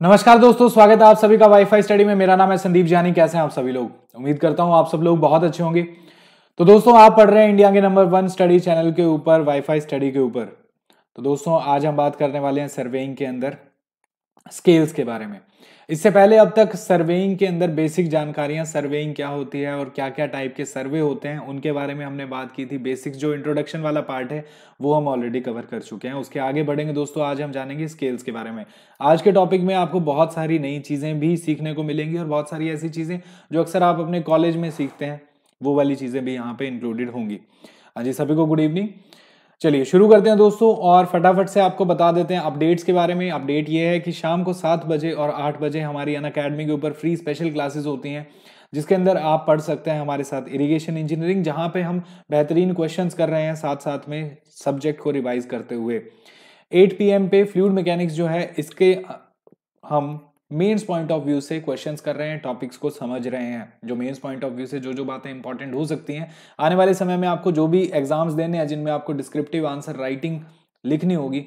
नमस्कार दोस्तों, स्वागत है आप सभी का वाईफाई स्टडी में। मेरा नाम है संदीप जानी। कैसे हैं आप सभी लोग? उम्मीद करता हूँ आप सब लोग बहुत अच्छे होंगे। तो दोस्तों, आप पढ़ रहे हैं इंडिया के नंबर वन स्टडी चैनल के ऊपर वाईफाई स्टडी के ऊपर। तो दोस्तों, आज हम बात करने वाले हैं सर्वेइंग के अंदर। स्केल्स के बारे में। इससे पहले अब तक सर्वेइंग के अंदर बेसिक जानकारियाँ, सर्वेइंग क्या होती है और क्या क्या टाइप के सर्वे होते हैं, उनके बारे में हमने बात की थी। बेसिक जो इंट्रोडक्शन वाला पार्ट है, वो हम ऑलरेडी कवर कर चुके हैं। उसके आगे बढ़ेंगे दोस्तों, आज हम जानेंगे स्केल्स के बारे में। आज के टॉपिक में आपको बहुत सारी नई चीज़ें भी सीखने को मिलेंगी और बहुत सारी ऐसी चीज़ें जो अक्सर आप अपने कॉलेज में सीखते हैं, वो वाली चीज़ें भी यहाँ पे इंक्लूडेड होंगी। हाँ जी, सभी को गुड इवनिंग चलिए, शुरू करते हैं दोस्तों और फटाफट से आपको बता देते हैं अपडेट्स के बारे में। अपडेट ये है कि शाम को सात बजे और आठ बजे हमारी अन अकेडमी के ऊपर फ्री स्पेशल क्लासेस होती हैं, जिसके अंदर आप पढ़ सकते हैं हमारे साथ इरिगेशन इंजीनियरिंग, जहाँ पे हम बेहतरीन क्वेश्चंस कर रहे हैं साथ साथ में सब्जेक्ट को रिवाइज करते हुए। 8 पीएम पे फ्लूड मैकेनिक्स जो है, इसके हम मेन्स पॉइंट ऑफ़ व्यू से क्वेश्चंस कर रहे हैं, टॉपिक्स को समझ रहे हैं। जो मेन्स पॉइंट ऑफ़ व्यू से जो जो बातें इंपॉर्टेंट हो सकती हैं। आने वाले समय में आपको जो भी एग्ज़ाम्स देने हैं, जिनमें आपको डिस्क्रिप्टिव आंसर राइटिंग लिखनी होगी,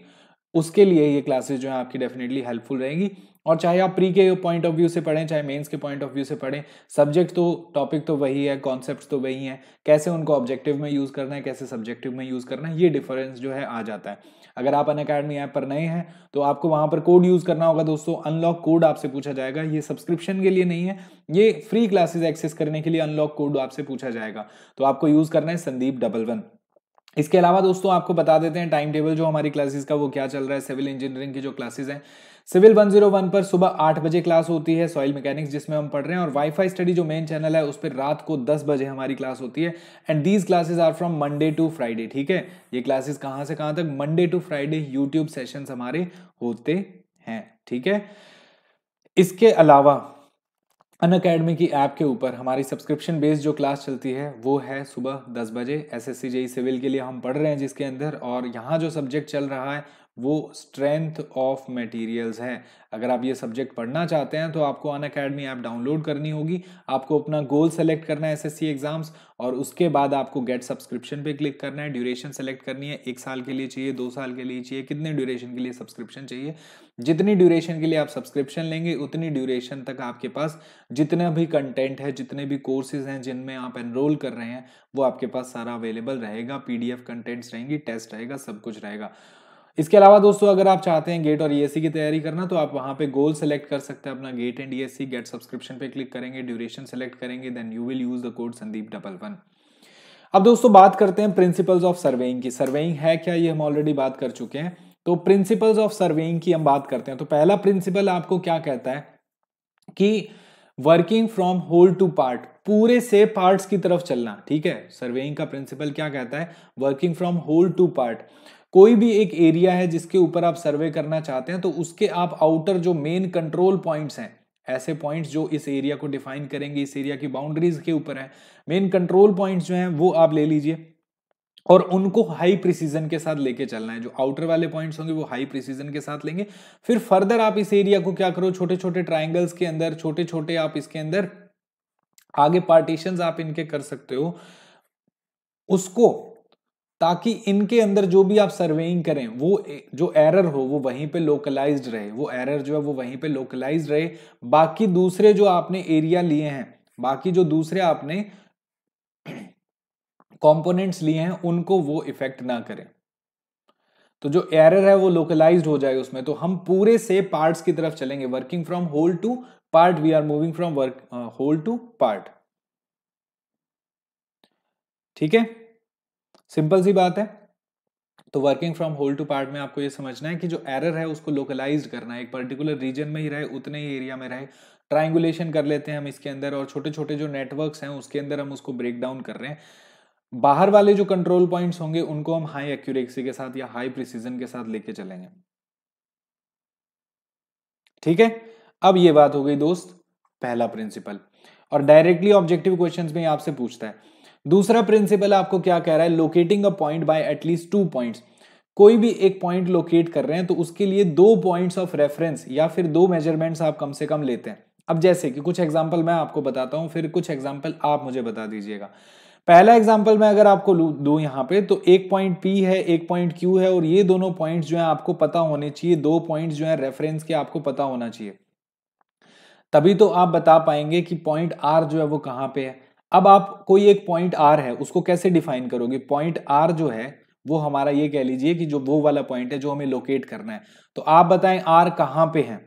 उसके लिए ये क्लासेस जो है आपकी डेफिनेटली हेल्पफुल रहेंगी। और चाहे आप प्री के पॉइंट ऑफ़ व्यू से पढ़ें, चाहे मेंस के पॉइंट ऑफ़ व्यू से पढ़ें सब्जेक्ट तो टॉपिक तो वही है कॉन्सेप्ट तो वही है। कैसे उनको ऑब्जेक्टिव में यूज़ करना है, कैसे सब्जेक्टिव में यूज़ करना है, ये डिफरेंस जो है आ जाता है। अगर आप अन अकेडमी ऐप पर नए हैं तो आपको वहाँ पर कोड यूज़ करना होगा दोस्तों। अनलॉक कोड आपसे पूछा जाएगा। ये सब्सक्रिप्शन के लिए नहीं है, ये फ्री क्लासेस एक्सेस करने के लिए अनलॉक कोड आपसे पूछा जाएगा। तो आपको यूज़ करना है संदीप डबल वन इसके अलावा दोस्तों, आपको बता देते हैं टाइम टेबल जो हमारी क्लासेस का, वो क्या चल रहा है? सिविल इंजीनियरिंग की जो क्लासेस हैं। सिविल 101 पर सुबह आठ बजे क्लास होती है सॉइल मैकेनिक्स, जिसमें हम पढ़ रहे हैं, और वाईफाई स्टडी जो मेन चैनल है, उस पर रात को 10 बजे हमारी क्लास होती है। And these classes are from Monday to Friday ठीक है? ये क्लासेस कहाँ से कहाँ तक? Monday to Friday YouTube session हमारे होते हैं, ठीक है? इसके अलावा, अन अकेडमी की ऐप के ऊपर हमारी सब्सक्रिप्शन बेस्ड जो क्लास चलती है, वो है सुबह 10 बजे एस एस सी सिविल के लिए हम पढ़ रहे हैं जिसके अंदर, और यहाँ जो सब्जेक्ट चल रहा है वो स्ट्रेंथ ऑफ़ मटेरियल्स है। अगर आप ये सब्जेक्ट पढ़ना चाहते हैं तो आपको अन अकेडमी ऐप डाउनलोड करनी होगी। आपको अपना गोल सेलेक्ट करना है एसएससी एग्ज़ाम्स और उसके बाद आपको गेट सब्सक्रिप्शन पे क्लिक करना है। ड्यूरेशन सेलेक्ट करनी है। एक साल के लिए चाहिए, दो साल के लिए चाहिए, कितने ड्यूरेशन के लिए सब्सक्रिप्शन चाहिए? जितनी ड्यूरेशन के लिए आप सब्सक्रिप्शन लेंगे, उतनी ड्यूरेशन तक आपके पास जितना भी कंटेंट है, जितने भी कोर्सेज हैं जिनमें आप एनरोल कर रहे हैं, वो आपके पास सारा अवेलेबल रहेगा। पीडीएफ कंटेंट्स रहेंगी टेस्ट रहेगा, सब कुछ रहेगा। इसके अलावा दोस्तों, अगर आप चाहते हैं गेट और ईएससी e की तैयारी करना तो आप वहाँ पे गोल सेलेक्ट कर सकते हैं अपना get and ESC get subscription पे क्लिक करेंगे ड्यूरेशन सेलेक्ट करेंगे then you will use the code Sandeep double one अब दोस्तों, बात करते हैं प्रिंसिपल्स ऑफ़ सर्वेइंग की। सर्वेइंग है क्या? ये हम ऑलरेडी बात कर चुके हैं। तो प्रिंसिपल्स ऑफ़ सर्वेइंग की हम बात करते हैं। तो पहला प्रिंसिपल आपको क्या कहता है? कि working from whole to part पूरे से पार्ट्स की तरफ़ चलना, ठीक है? सर्वेइंग का प्रिंसिपल क्या कहता है? Working from whole to part कोई भी एक एरिया है जिसके ऊपर आप सर्वे करना चाहते हैं तो उसके आप आउटर जो मेन कंट्रोल पॉइंट्स हैं, ऐसे पॉइंट्स जो इस एरिया को डिफाइन करेंगे, इस एरिया की बाउंड्रीज के ऊपर है मेन कंट्रोल पॉइंट्स जो हैं, वो आप ले लीजिए और उनको हाई प्रिसीजन के साथ लेके चलना है। जो आउटर वाले पॉइंट्स होंगे, वो हाई प्रिसीजन के साथ लेंगे। फिर फर्दर आप इस एरिया को क्या करो छोटे छोटे ट्राइंगल्स के अंदर छोटे छोटे आप इसके अंदर आगे पार्टीशन आप इनके कर सकते हो, उसको ताकि इनके अंदर जो भी आप सर्वेइंग करें, वो जो एरर हो, वो वहीं पे लोकलाइज्ड रहे। वो एरर जो है, वो वहीं पे लोकलाइज्ड रहे। बाकी दूसरे जो आपने एरिया लिए हैं, बाकी जो दूसरे आपने कंपोनेंट्स लिए हैं, उनको वो इफ़ेक्ट ना करें। तो जो एरर है, वो लोकलाइज्ड हो जाए उसमें। तो हम पूरे से पार्ट्स की तरफ़ चलेंगे। Working from whole to part we are moving from work whole to part ठीक है? सिंपल सी बात है। तो working from whole to part में आपको ये समझना है कि जो एरर है उसको लोकलाइज करना है। एक पर्टिकुलर रीजन में ही रहे, उतने ही एरिया में रहे। ट्राइंगुलेशन कर लेते हैं हम इसके अंदर और छोटे छोटे जो नेटवर्क्स हैं उसके अंदर हम उसको ब्रेक डाउन कर रहे हैं। बाहर वाले जो कंट्रोल पॉइंट्स होंगे उनको हम हाई एक्यूरेसी के साथ या हाई प्रिसीजन के साथ लेके चलेंगे। ठीक है? अब ये बात हो गई दोस्त, पहला प्रिंसिपल और डायरेक्टली ऑब्जेक्टिव क्वेश्चंस में आपसे पूछता है। दूसरा प्रिंसिपल आपको क्या कह रहा है? Locating a point by at least two points कोई भी एक पॉइंट लोकेट कर रहे हैं तो उसके लिए दो पॉइंट्स ऑफ़ रेफरेंस या फिर दो मेजरमेंट्स आप कम से कम लेते हैं। अब जैसे कि कुछ एग्ज़ाम्पल मैं आपको बताता हूँ, फिर कुछ एग्ज़ाम्पल आप मुझे बता दीजिएगा। पहला एग्ज़ाम्पल मैं अगर आपको दू यहाँ पे तो एक पॉइंट पी है, एक पॉइंट क्यू है, और ये दोनों पॉइंट्स जो है आपको पता होने चाहिए, दो पॉइंट्स जो है रेफरेंस के आपको पता होना चाहिए। तभी तो आप बता पाएँगे कि पॉइंट आर जो है वो कहाँ पे है। अब आप कोई एक पॉइंट आर है, उसको कैसे डिफाइन करोगे? पॉइंट आर जो है, वो हमारा ये कह लीजिए कि जो वो वाला पॉइंट है, जो हमें लोकेट करना है। तो आप बताएँ आर कहाँ पे है?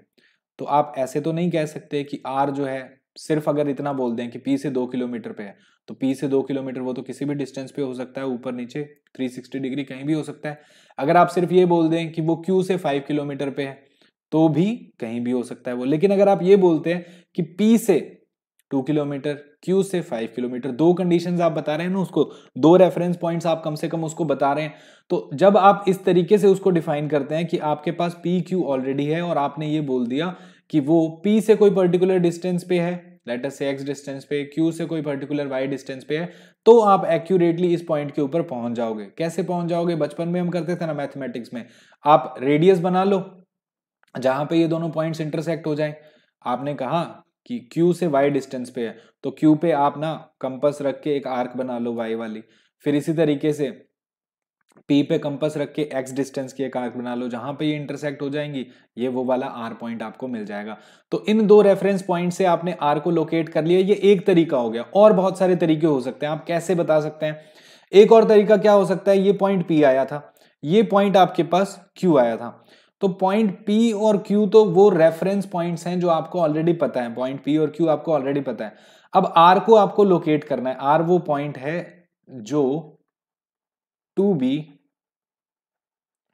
तो आप ऐसे तो नहीं कह सकते कि आर जो है, सिर्फ़ अगर इतना बोल दें कि पी से दो किलोमीटर पे है तो पी से दो किलोमीटर वो तो किसी भी डिस्टेंस पे हो सकता है, ऊपर नीचे 360 डिग्री कहीं भी हो सकता है। अगर आप सिर्फ़ ये बोल दें कि वो क्यू से फाइव किलोमीटर पे है तो भी कहीं भी हो सकता है वो। लेकिन अगर आप ये बोलते हैं कि पी से टू किलोमीटर, क्यू से फाइव किलोमीटर। दो कंडीशंस आप बता रहे हैं ना उसको, दो रेफरेंस पॉइंट्स आप कम से कम उसको बता रहे हैं। तो जब आप इस तरीके से उसको डिफाइन करते हैं कि आपके पास पी क्यू ऑलरेडी है और आपने ये बोल दिया कि वो पी से कोई पर्टिकुलर डिस्टेंस पे है लेटर से एक्स डिस्टेंस पे क्यू से कोई पर्टिकुलर वाई डिस्टेंस पे है तो आप एक्यूरेटली इस पॉइंट के ऊपर पहुँच जाओगे। कैसे पहुँच जाओगे? बचपन में हम करते थे ना मैथमेटिक्स में। आप रेडियस बना लो, जहाँ पे ये दोनों पॉइंट्स इंटरसेक्ट हो जाए। आपने कहा कि Q से Y डिस्टेंस पे है। तो Q पे आप ना कंपस रख के एक आर्क बना लो Y वाली। फिर इसी तरीके से P पे कंपस रख के X डिस्टेंस की एक आर्क बना लो, जहाँ पे ये इंटरसेक्ट हो जाएँगी, ये वो वाला R पॉइंट आपको मिल जाएगा। तो इन दो रेफरेंस पॉइंट से आपने R को लोकेट कर लिया, ये एक तरीका हो गया। और बहुत सारे तरीके हो सकते हैं, आप कैसे बता सकते हैं? एक और तरीका क्या हो सकता है? ये पॉइंट P आया था। ये पॉइंट आपके पास Q आया था। तो पॉइंट पी और क्यू तो वो रेफरेंस पॉइंट्स हैं जो आपको ऑलरेडी पता है। पॉइंट पी और क्यू आपको ऑलरेडी पता है। अब आर को आपको लोकेट करना है। आर वो पॉइंट है जो टू बी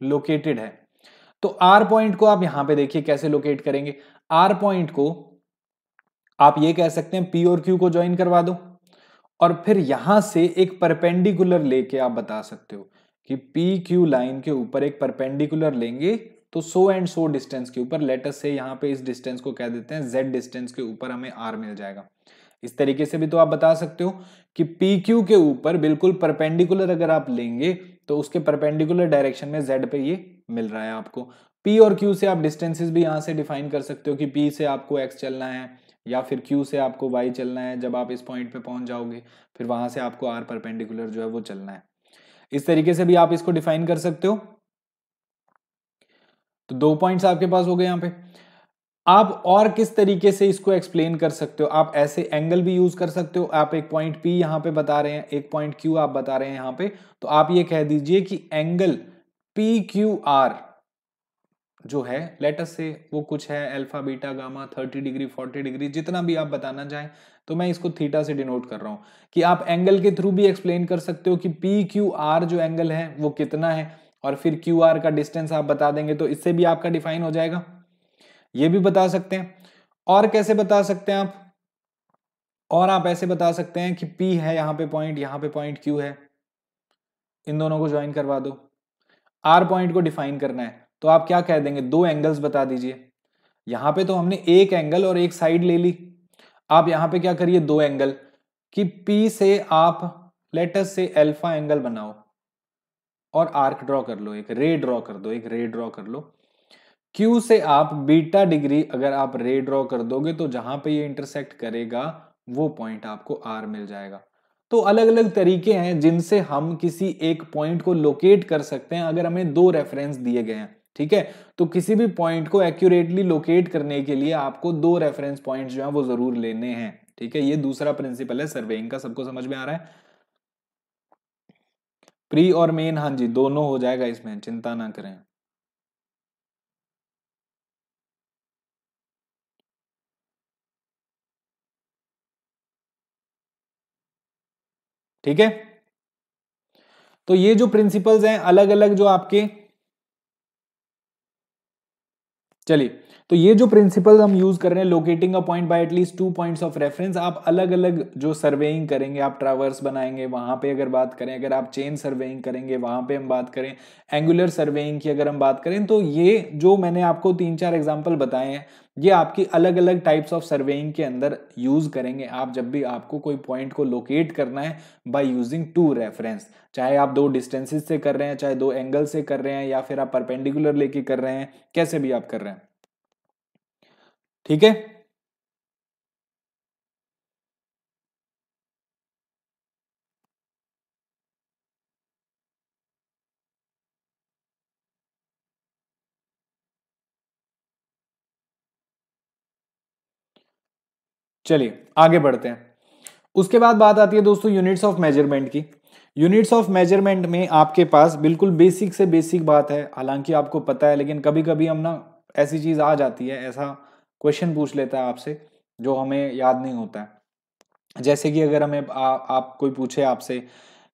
लोकेटेड है। तो आर पॉइंट को आप यहाँ पे देखिए कैसे लोकेट करेंगे। आर पॉइंट को आप ये कह सकते हैं पी और क्यू को ज्वाइन करवा दो। और फिर यहाँ से एक परपेंडिकुलर लेके आप बता सकते हो कि पी क्यू लाइन के ऊपर एक परपेंडिकुलर लेंगे तो सो एंड सो डिस्टेंस के ऊपर लेटर से यहाँ पे इस डिस्टेंस को कह देते हैं जेड डिस्टेंस के ऊपर हमें आर मिल जाएगा। इस तरीके से भी तो आप बता सकते हो कि पी क्यू के ऊपर बिल्कुल परपेंडिकुलर अगर आप लेंगे तो उसके परपेंडिकुलर डायरेक्शन में जेड पे ये मिल रहा है आपको। पी और क्यू से आप डिस्टेंसेस भी यहाँ से डिफाइन कर सकते हो कि पी से आपको एक्स चलना है, या फिर क्यू से आपको वाई चलना है, जब आप इस पॉइंट पे पहुँच जाओगे, फिर वहाँ से आपको आर परपेंडिकुलर जो है वो चलना है। इस तरीके से भी आप इसको डिफाइन कर सकते हो। तो दो पॉइंट्स आपके पास हो गए यहाँ पे। आप और किस तरीके से इसको एक्सप्लेन कर सकते हो? आप ऐसे एंगल भी यूज़ कर सकते हो। आप एक पॉइंट पी यहाँ पे बता रहे हैं, एक पॉइंट क्यू आप बता रहे हैं यहाँ पे। तो आप ये कह दीजिए कि एंगल पी क्यू आर जो है लेटस से वो कुछ है alpha beta gamma thirty degree forty degree जितना भी आप बताना चाहें तो मैं इसको थीटा से डिनोट कर रहा हूँ। कि आप एंगल के थ्रू भी एक्सप्लेन कर सकते हो कि पी क्यू आर जो एंगल है, वो कितना है? और फिर क्यू आर का डिस्टेंस आप बता देंगे तो इससे भी आपका डिफाइन हो जाएगा। ये भी बता सकते हैं। और कैसे बता सकते हैं आप? और आप ऐसे बता सकते हैं कि P है यहाँ पे पॉइंट यहाँ पे पॉइंट Q है। इन दोनों को ज्वाइन करवा दो। R पॉइंट को डिफाइन करना है। तो आप क्या कह देंगे? दो एंगल्स बता दीजिए। यहाँ पे तो हमने एक एंगल और एक साइड ले ली। आप यहाँ पे क्या करिए? दो एंगल कि P से आप लेटस से अल्फ़ा एंगल बनाओ। और आर्क ड्रॉ कर लो, एक रे ड्रॉ कर दो, एक रे ड्रॉ कर लो। क्यू से आप बीटा डिग्री अगर आप रे ड्रॉ कर दोगे तो जहाँ पे ये इंटरसेक्ट करेगा, वो पॉइंट आपको आर मिल जाएगा। तो अलग अलग तरीके हैं जिनसे हम किसी एक पॉइंट को लोकेट कर सकते हैं अगर हमें दो रेफरेंस दिए गए हैं, ठीक है? तो किसी भी पॉइंट को एक्यूरेटली लोकेट करने के लिए आपको दो रेफरेंस पॉइंट जो है वो ज़रूर लेने हैं, ठीक है? ये दूसरा प्रिंसिपल है सर्वेइंग का सबको समझ में आ रहा है। प्री और मेन हाँ जी, दोनों हो जाएगा इसमें, चिंता ना करें। ठीक है? तो ये जो प्रिंसिपल्स हैं अलग अलग जो आपके, चलिए। तो ये जो प्रिंसिपल हम यूज़ कर रहे हैं locating a point by at least two points of reference आप अलग अलग जो सर्वेइंग करेंगे, आप ट्रावर्स बनाएँगे, वहाँ पे अगर बात करें, अगर आप चेन सर्वेइंग करेंगे, वहाँ पे हम बात करें एंगुलर सर्वेइंग की अगर हम बात करें तो ये जो मैंने आपको तीन चार एग्ज़ाम्पल बताए हैं, ये आपकी अलग अलग टाइप्स ऑफ़ सर्वेइंग के अंदर यूज़ करेंगे। आप जब भी आपको कोई पॉइंट को लोकेट करना है बाय यूजिंग टू रेफरेंस चाहे आप दो डिस्टेंसेस से कर रहे हैं, चाहे दो एंगल से कर रहे हैं, या फिर आप परपेंडिकुलर लेके कर रहे हैं, कैसे भी आप कर रहे हैं। ठीक है? चलिए, आगे बढ़ते हैं। उसके बाद बात आती है दोस्तों यूनिट्स ऑफ़ मेज़रमेंट की। यूनिट्स ऑफ़ मेज़रमेंट में आपके पास बिल्कुल बेसिक से बेसिक बात है। हालाँकि आपको पता है, लेकिन कभी कभी हम ना ऐसी चीज़ आ जाती है, ऐसा क्वेश्चन पूछ लेता है आपसे जो हमें याद नहीं होता है। जैसे कि अगर हमें आ, आप कोई पूछे आपसे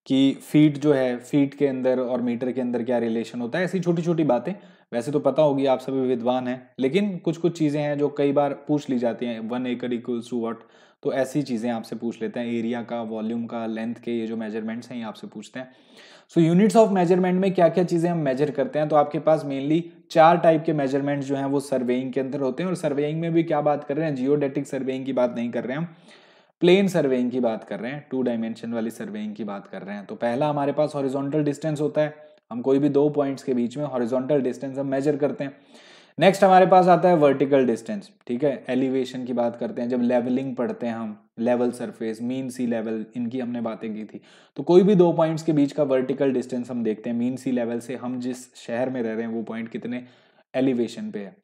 कि फीट जो है फीट के अंदर और मीटर के अंदर क्या रिलेशन होता है ऐसी छोटी छोटी बातें वैसे तो पता होगी आप सभी विद्वान हैं लेकिन कुछ कुछ चीज़ें हैं जो कई बार पूछ ली जाती हैं। वन एकड़ इक्वल्स टू वॉट तो ऐसी चीज़ें आपसे पूछ लेते हैं एरिया का वॉल्यूम का लेंथ के ये जो मेजरमेंट्स हैं ये आपसे पूछते हैं। सो यूनिट्स ऑफ़ मेज़रमेंट में क्या क्या चीज़ें हम मेजर करते हैं? तो आपके पास मेनली चार टाइप के मेज़रमेंट जो है, वो सर्वेइंग के अंदर होते हैं। और सर्वेइंग में भी क्या बात कर रहे हैं? जियोडेटिक सर्वेइंग की बात नहीं कर रहे हैं हम। प्लेन सर्वेइंग की बात कर रहे हैं। टू डायमेंशन वाली सर्वेइंग की बात कर रहे हैं। तो पहला हमारे पास हॉरिजॉन्टल डिस्टेंस होता है। हम कोई भी दो पॉइंट्स के बीच में हॉरिजॉन्टल डिस्टेंस हम मेजर करते हैं। नेक्स्ट हमारे पास आता है वर्टिकल डिस्टेंस ठीक है? एलिवेशन की बात करते हैं, जब लेवलिंग पढ़ते हैं हम level surface mean sea level इनकी हमने बातें की थी। तो कोई भी दो पॉइंट्स के बीच का वर्टिकल डिस्टेंस हम देखते हैं मीन सी लेवल से हम जिस शहर में रह रहे हैं, वो पॉइंट कितने एलिवेशन पे है।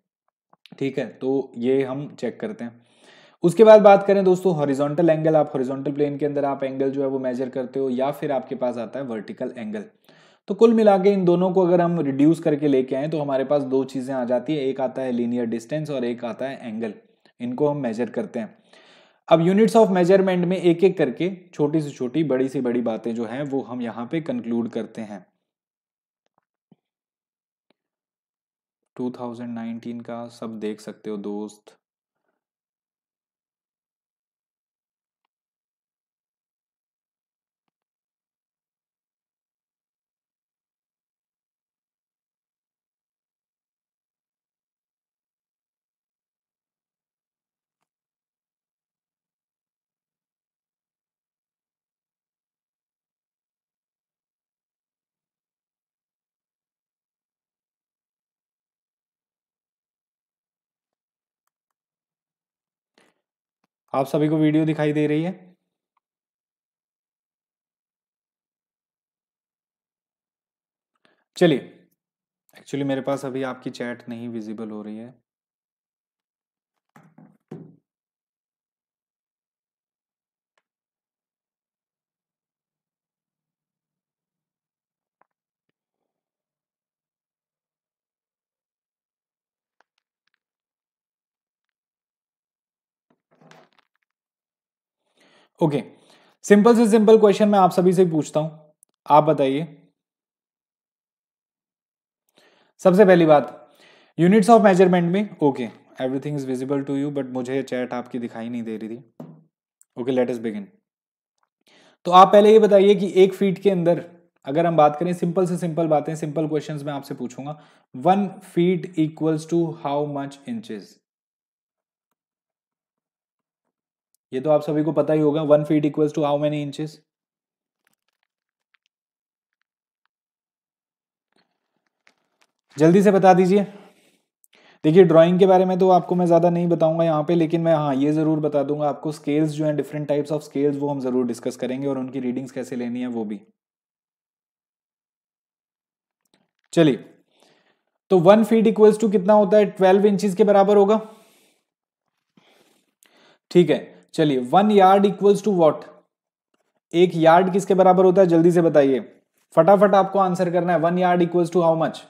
ठीक है? तो ये हम चेक करते हैं। उसके बाद बात करें दोस्तों हॉरिजॉन्टल एंगल आप हॉरिजॉन्टल प्लेन के अंदर आप एंगल जो है वो मेजर करते हो या फिर आपके पास आता है वर्टिकल एंगल तो कुल मिला के इन दोनों को अगर हम रिड्यूस करके लेके आए तो हमारे पास दो चीज़ें आ जाती है। एक आता है लीनियर डिस्टेंस और एक आता है एंगल इनको हम मेजर करते हैं। अब यूनिट्स ऑफ़ मेज़रमेंट में एक एक करके छोटी से छोटी, बड़ी से बड़ी बातें जो हैं, वो हम यहाँ पे कंक्लूड करते हैं। 2019 का सब देख सकते हो, दोस्त। आप सभी को वीडियो दिखाई दे रही है? चलिए एक्चुअली मेरे पास अभी आपकी चैट नहीं विजिबल हो रही है। ओके सिंपल से सिंपल क्वेश्चन मैं आप सभी से पूछता हूँ। आप बताइए। सबसे पहली बात यूनिट्स ऑफ़ मेज़रमेंट में okay everything is visible to you but मुझे चैट आपकी दिखाई नहीं दे रही थी। ओके लेट अस बिगिन तो आप पहले ये बताइए कि एक फीट के अंदर, अगर हम बात करें सिंपल से सिंपल बातें सिंपल क्वेश्चंस में आपसे पूछूँगा। One feet equals to how much inches ये तो आप सभी को पता ही होगा one feet equals to how many inches जल्दी से बता दीजिए। देखिए ड्राइंग के बारे में तो आपको मैं ज़्यादा नहीं बताऊँगा यहाँ पे, लेकिन मैं हाँ ये ज़रूर बता दूँगा आपको स्केल्स जो हैं डिफरेंट टाइप्स ऑफ़ स्केल्स वो हम ज़रूर डिस्कस करेंगे और उनकी रीडिंग्स कैसे लेनी है, वो भी। चलिए तो वन फीट इक्वल्स टू कितना होता है? ट्वेल्व इंचज के बराबर होगा। ठीक है चलिए one yard equals to what एक यार्ड किसके बराबर होता है? जल्दी से बताइए। फटाफट आपको आंसर करना है। One yard equals to how much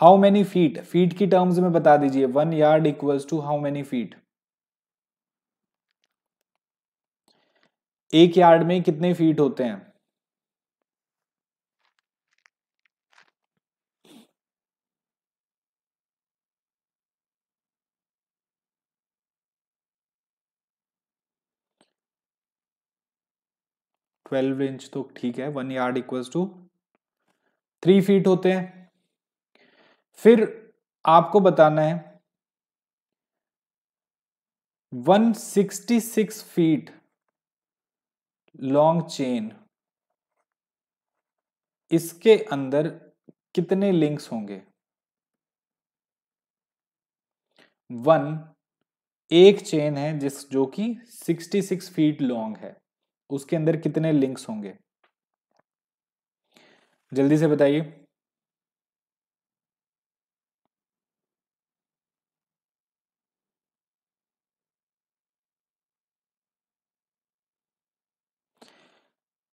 how many feet feet की टर्म्स में बता दीजिए। One yard equals to how many feet एक यार्ड में कितने फीट होते हैं? ट्वेल्व इंच तो ठीक है one yard equals to three feet होते हैं। फिर आपको बताना है 166 फीट लॉन्ग चेन इसके अंदर कितने लिंक्स होंगे? वन एक चेन है जिस, जो कि 66 फीट लॉन्ग है। उसके अंदर कितने लिंक्स होंगे? जल्दी से बताइए।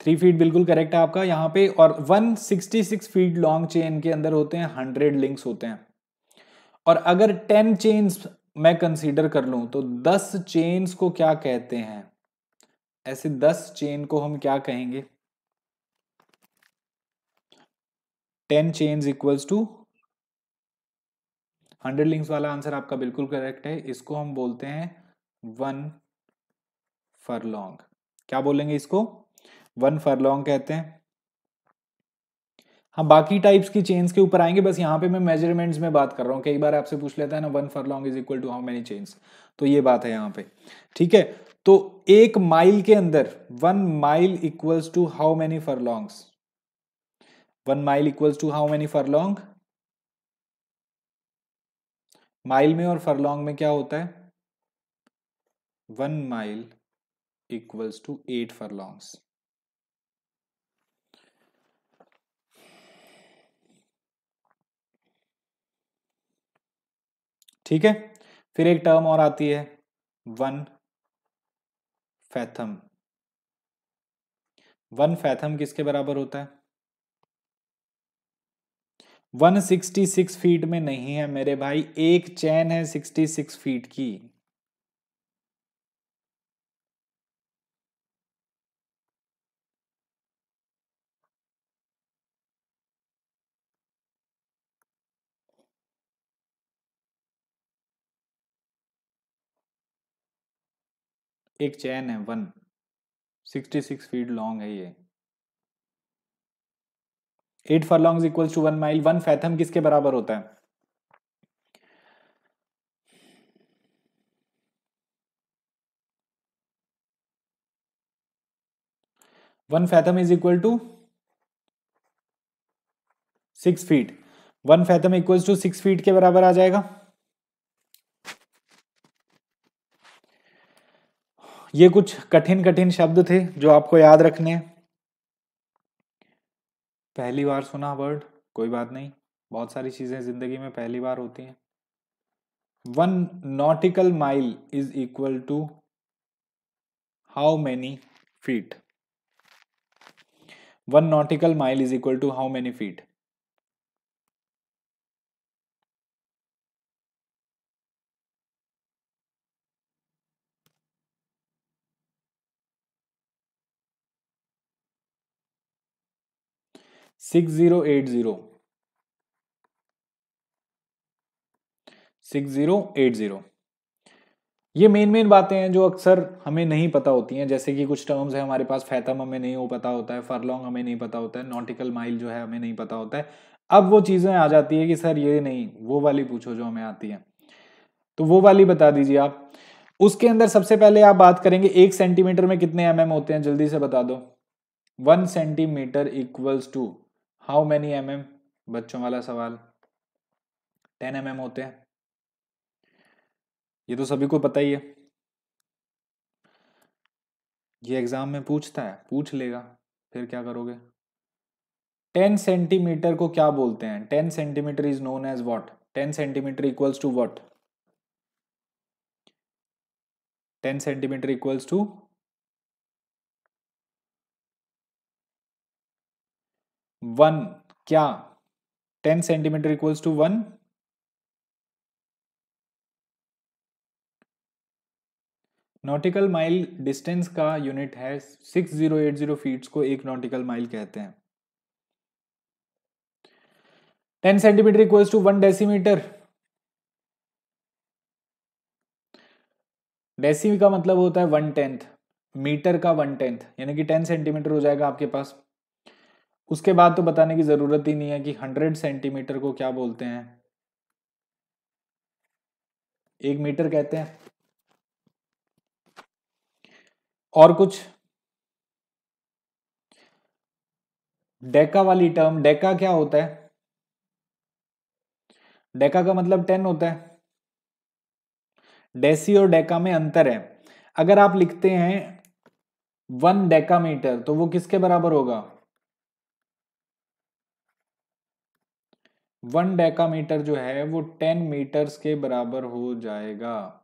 थ्री फीट बिल्कुल करेक्ट है आपका यहाँ पे और 166 फीट लॉन्ग चेन के अंदर होते हैं 100 लिंक्स होते हैं। और अगर 10 चेन्स मैं कंसीडर कर लूँ तो 10 चेन्स को क्या कहते हैं? ऐसे 10 चेन को हम क्या कहेंगे? 10 चेन्स इक्वल्स टू 100 लिंक्स वाला आंसर आपका बिल्कुल करेक्ट है। इसको हम बोलते हैं वन फरलॉन्ग क्या बोलेंगे इसको? वन फरलॉन्ग कहते हैं। हाँ बाकी टाइप्स की चेन्स के ऊपर आएँगे। बस यहाँ पे मैं मेजरमेंट्स में बात कर रहा हूँ। कई बार आपसे पूछ लेता है ना one furlong is equal to how many chains तो ये बात है यहाँ पे। ठीक है? तो एक माइल के अंदर one mile equals to how many furlongs one mile equals to how many furlong mile में और फरलॉन्ग में क्या होता है? One mile equals to eight furlongs ठीक है? फिर एक टर्म और आती है वन फैथम। वन फैथम किसके बराबर होता है? 166 फीट में नहीं है मेरे भाई, एक चैन है 66 फीट की। एक चैन है, one. Sixty six feet long है ये। Eight furlong equals to one mile. One fathom किसके बराबर होता है? One fathom is equal to six feet. One fathom equals to six feet के बराबर आ जाएगा। ये कुछ कठिन कठिन शब्द थे जो आपको याद रखने हैं। पहली बार सुना वर्ड कोई बात नहीं। बहुत सारी चीज़ें ज़िंदगी में पहली बार होती हैं। One nautical mile is equal to how many feet one nautical mile is equal to how many feet six zero eight zero. Six zero eight zero. ये मेन मेन बातें हैं जो अक्सर हमें नहीं पता होती हैं, जैसे कि कुछ टर्म्स है हमारे पास फैथम हमें नहीं हो पता होता है फरलोंग हमें नहीं पता होता है नॉटिकल माइल जो है हमें नहीं पता होता है। अब वो चीज़ें आ जाती है कि सर ये नहीं, वो वाली पूछो जो हमें आती है। तो वो वाली बता दीजिए आप। उसके अंदर सबसे पहले आप बात करेंगे, एक सेंटीमीटर में कितने एम mm होते हैं, जल्दी से बता दो। One centimetre equals to how many M M बच्चों वाला सवाल। टेन एम एम होते हैं। ये तो सभी को पता ही है। ये एग्ज़ाम में पूछता है, पूछ लेगा, फिर क्या करोगे? टेन सेंटीमीटर को क्या बोलते हैं? Ten centimetre is known as what? Ten centimetre equals to what? Ten centimetre equals to one, क्या? Ten centimetre equals to one? Nautical mile distance का यूनिट है six zero eight zero feets को एक nautical mile कहते हैं। Ten centimetre equals to one decimetre deci का मतलब होता है वन टेंथ, मीटर का वन टेंथ, यानी कि टेन सेंटीमीटर हो जाएगा आपके पास। उसके बाद तो बताने की ज़रूरत ही नहीं है कि हंड्रेड सेंटीमीटर को क्या बोलते हैं। एक मीटर कहते हैं। और कुछ। डेका वाली टर्म, डेका क्या होता है? डेका का मतलब टेन होता है। डेसी और डेका में अंतर है। अगर आप लिखते हैं वन डेका मीटर तो वो किसके बराबर होगा? वन डेकामीटर जो है वो टेन मीटर्स के बराबर हो जाएगा।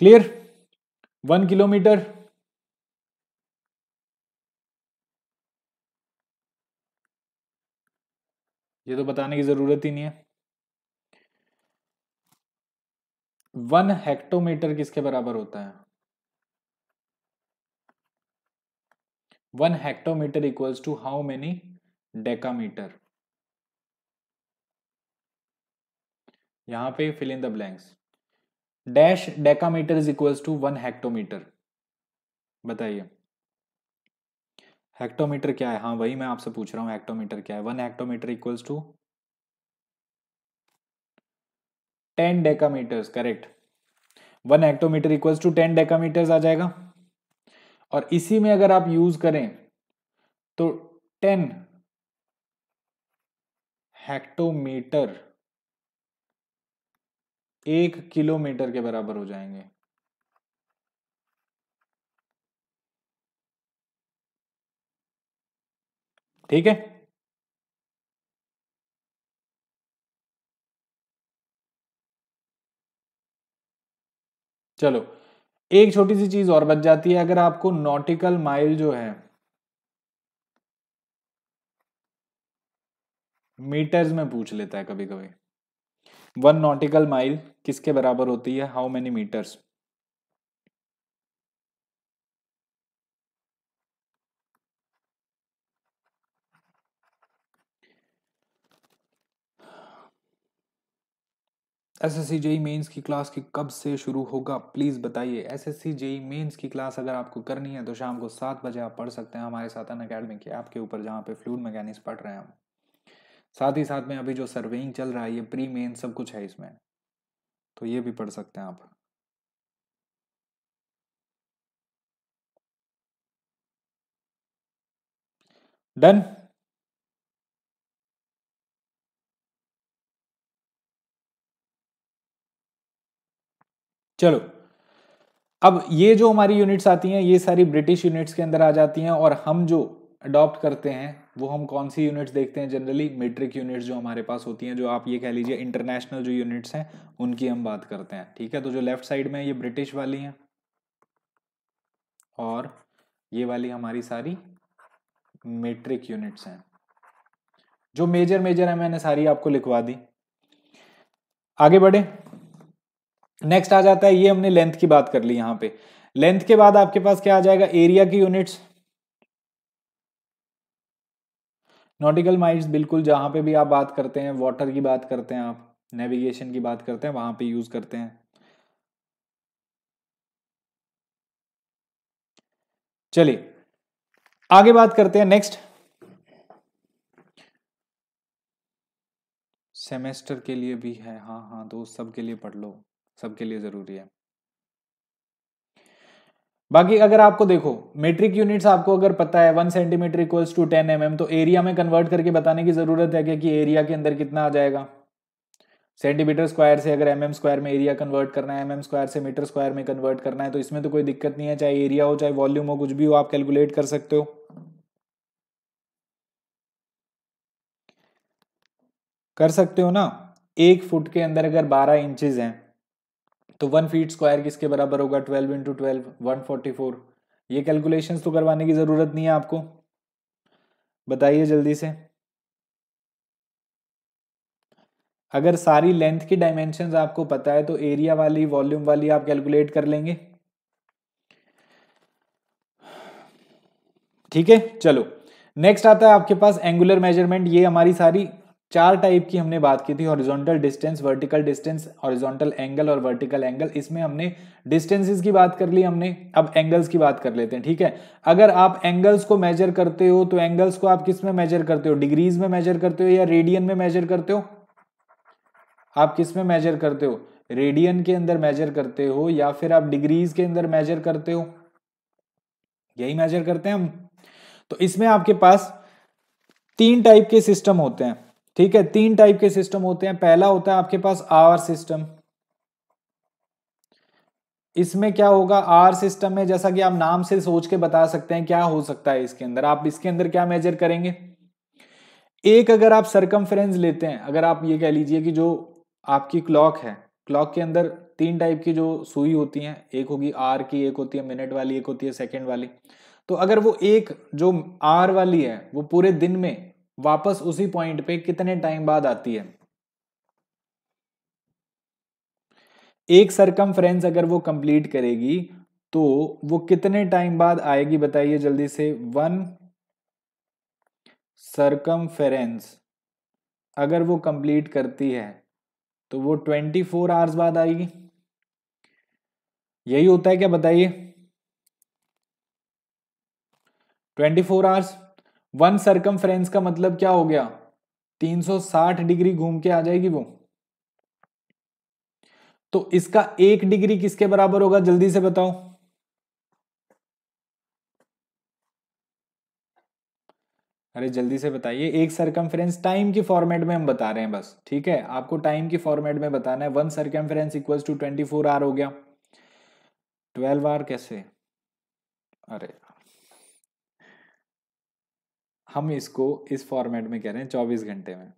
क्लियर वन किलोमीटर ये तो बताने की ज़रूरत ही नहीं है। वन हेक्टोमीटर किसके बराबर होता है? One hectometre equals to how many decametre यहाँ पे fill in the blanks dash decametre is equals to one hectometre. बताइए। हेक्टोमीटर क्या है? हाँ वही मैं आपसे पूछ रहा हूँ, हेक्टोमीटर क्या है? One hectometre equals to ten decametres, correct. One hectometre equals to ten decametres आ जाएगा। और इसी में अगर आप यूज़ करें तो टेन हेक्टोमीटर एक किलोमीटर के बराबर हो जाएँगे। ठीक है? चलो, एक छोटी सी चीज़ और बच जाती है, अगर आपको नॉटिकल माइल जो है, मीटर्स में पूछ लेता है कभी कभी वन नॉटिकल माइल किसके बराबर होती है? How many metres S S C JE mains की क्लास की कब से शुरू होगा? प्लीज़ बताइए। S S C JE mains की क्लास अगर आपको करनी है तो शाम को सात बजे आप पढ़ सकते हैं हमारे साथ अन अकेडमी के ऐप के ऊपर जहाँ पे फ्लूड मैकेनिक्स पढ़ रहे हैं हम। साथ ही साथ में अभी जो सर्वेइंग चल रहा है, ये प्री मेन सब कुछ है इसमें। तो ये भी पढ़ सकते हैं आप। डन। चलो। अब ये जो हमारी यूनिट्स आती हैं, ये सारी ब्रिटिश यूनिट्स के अंदर आ जाती हैं और हम जो अडॉप्ट करते हैं वो हम कौन सी यूनिट्स देखते हैं जनरली मेट्रिक यूनिट्स जो हमारे पास होती हैं, जो आप ये कह लीजिए इंटरनेशनल जो यूनिट्स हैं, उनकी हम बात करते हैं, ठीक है? तो जो लेफ़्ट साइड में ये ब्रिटिश वाली हैं और ये वाली हमारी सारी मेट्रिक यूनिट्स हैं। जो मेजर मेजर है, मैंने सारी आपको लिखवा दी। आगे बढ़े। नेक्स्ट आ जाता है, ये हमने लेंथ की बात कर ली यहाँ पे। लेंथ के बाद आपके पास क्या आ जाएगा? एरिया की यूनिट्स नॉटिकल माइल्स बिल्कुल जहाँ पे भी आप बात करते हैं वाटर की बात करते हैं आप नेविगेशन की बात करते हैं, वहाँ पे यूज़ करते हैं। चलिए, आगे बात करते हैं नेक्स्ट सेमेस्टर के लिए भी है हाँ हाँ दोस्त सबके लिए पढ़ लो सबके लिए ज़रूरी है। बाकी अगर आपको देखो मेट्रिक यूनिट्स आपको अगर पता है one centimetre equals to ten M तो एरिया में कन्वर्ट करके बताने की ज़रूरत है क्या कि एरिया के अंदर कितना आ जाएगा। सेंटीमीटर स्क्वायर से अगर एम एम स्क्वायर में एरिया कन्वर्ट करना है एम एम स्क्वायर से मीटर स्क्वायर में कन्वर्ट करना है तो इसमें तो कोई दिक्कत नहीं है, चाहे एरिया हो, चाहे वॉल्यूम हो, कुछ भी हो, आप कैलकुलेट कर सकते हो। कर सकते हो ना? एक फुट के अंदर अगर बारह इंचेस हैं तो वन फीट स्क्वायर किसके बराबर होगा? Twelve into twelve one forty four ये कैलकुलेशंस तो करवाने की ज़रूरत नहीं है आपको। बताइए जल्दी से। अगर सारी लेंथ की डायमेंशन आपको पता है तो एरिया वाली वॉल्यूम वाली आप कैलकुलेट कर लेंगे। ठीक है? चलो। नेक्स्ट आता है आपके पास एंगुलर मेज़रमेंट ये हमारी सारी चार टाइप की हमने बात की थी horizontal distance vertical distance horizontal angle और वर्टिकल एंगल इसमें हमने डिस्टेंसेस की बात कर ली हमने, अब एंगल्स की बात कर लेते हैं, ठीक है? अगर आप एंगल्स को मेजर करते हो तो एंगल्स को आप किसमें मेजर करते हो? डिग्रीज में मेजर करते हो या रेडियन में मेजर करते हो? आप किसमें मेजर करते हो? रेडियन के अंदर मेजर करते हो या फिर आप डिग्रीज के अंदर मेजर करते हो? यही मेजर करते हैं हम। तो इसमें आपके पास तीन टाइप के सिस्टम होते हैं। ठीक है, तीन टाइप के सिस्टम होते हैं। पहला होता है आपके पास आवर सिस्टम इसमें क्या होगा? आर सिस्टम में जैसा कि आप नाम से सोच के बता सकते हैं क्या हो सकता है इसके अंदर। आप इसके अंदर क्या मेजर करेंगे? एक अगर आप सरकम लेते हैं, अगर आप ये कह लीजिए कि जो आपकी क्लॉक है क्लॉक के अंदर तीन टाइप की जो सुई होती हैं, एक होगी आर की, एक होती है मिनट वाली, एक होती है सेकंड वाली। तो अगर वो एक जो आर वाली है, वो पूरे दिन में वापस उसी पॉइंट पे कितने टाइम बाद आती है? एक सरकम अगर वो कंप्लीट करेगी तो वो कितने टाइम बाद आएगी बताइए जल्दी से। वन सरकम अगर वो कंप्लीट करती है तो वो ट्वेंटी फोर आवर्स बाद आएगी। यही होता है क्या बताइए? Twenty four hours one circum का मतलब क्या हो गया? 360 डिग्री घूम के आ जाएगी वो। तो इसका एक डिग्री किसके बराबर होगा? जल्दी से बताओ। अरे, जल्दी से बताइए। एक सरकमफ्रेंस टाइम की फॉर्मेट में हम बता रहे हैं बस, ठीक है? आपको टाइम की फॉर्मेट में बताना है। One circumference equals to twenty four hour हो गया। ट्वेल्व आर कैसे? अरे हम इसको इस फॉर्मेट में कह रहे हैं चौबीस घंटे में।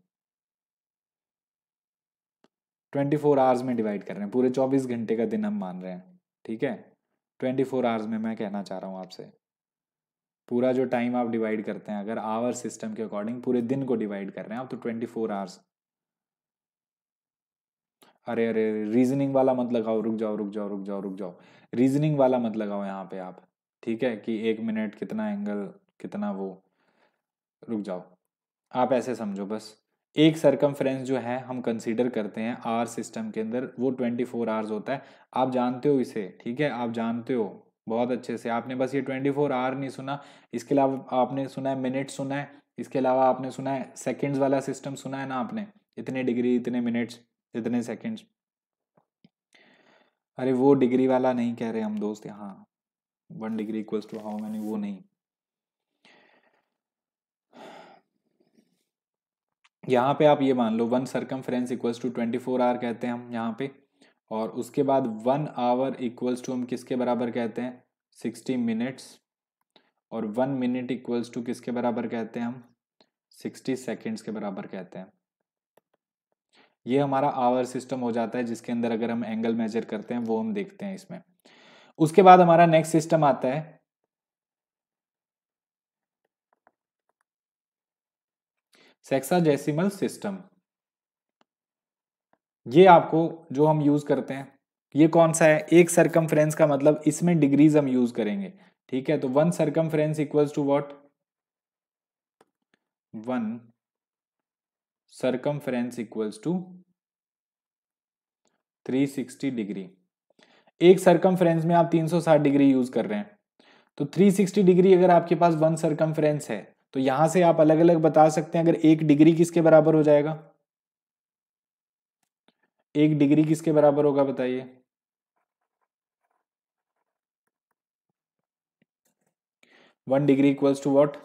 ट्वेंटी फोर आवर्स में डिवाइड कर रहे हैं, पूरे चौबीस घंटे का दिन हम मान रहे हैं, ठीक है? ट्वेंटी फोर आवर्स में मैं कहना चाह रहा हूँ आपसे। पूरा जो टाइम आप डिवाइड करते हैं, अगर आवर सिस्टम के अकॉर्डिंग पूरे दिन को डिवाइड कर रहे हैं आप तो ट्वेंटी फोर आवर्स अरे अरे रीजनिंग वाला मत लगाओ, रुक जाओ रुक जाओ रुक जाओ रुक जाओ। रीजनिंग वाला मत लगाओ यहाँ पे आप, ठीक है? कि एक मिनट कितना एंगल कितना वो। रुक जाओ। आप ऐसे समझो बस। एक सरकमफ्रेंस जो है, हम कंसीडर करते हैं आर सिस्टम के अंदर, वो ट्वेंटी फोर आवर्स होता है। आप जानते हो इसे, ठीक है? आप जानते हो। बहुत अच्छे से। आपने बस ये ट्वेंटी फोर आवर नहीं सुना। इसके अलावा आपने सुना है मिनट सुना है। इसके अलावा आपने सुना है सेकेंड्स वाला सिस्टम सुना है ना आपने? इतने डिग्री इतने मिनट्स इतने सेकेंड्स अरे, वो डिग्री वाला नहीं कह रहे हम दोस्त। यहाँ one degree equals to how many वो नहीं। यहाँ पे आप ये मान लो one circumference equals to twenty four hour कहते हैं हम यहाँ पे, और उसके बाद वन आवर इक्वल्स टू हम किसके बराबर कहते हैं? सिक्सटी मिनट्स और वन मिनट इक्वल्स टू किसके बराबर कहते हैं हम? सिक्सटी सेकेंड्स के बराबर कहते हैं। ये हमारा आवर सिस्टम हो जाता है, जिसके अंदर अगर हम एंगल मेजर करते हैं, वो हम देखते हैं इसमें। उसके बाद हमारा नेक्स्ट सिस्टम आता है सेक्साजेसिमल सिस्टम ये आपको जो हम यूज़ करते हैं, ये कौन सा है? एक सरकम का मतलब इसमें डिग्रीज हम यूज़ करेंगे, ठीक है? तो one circum equals to what one circum equals to 360 degree एक सरकम में आप 360 डिग्री यूज़ कर रहे हैं। तो 360 डिग्री अगर आपके पास वन सरकम है तो यहाँ से आप अलग अलग बता सकते हैं अगर एक डिग्री किसके बराबर हो जाएगा? एक डिग्री किसके बराबर होगा बताइए? One degree equals to what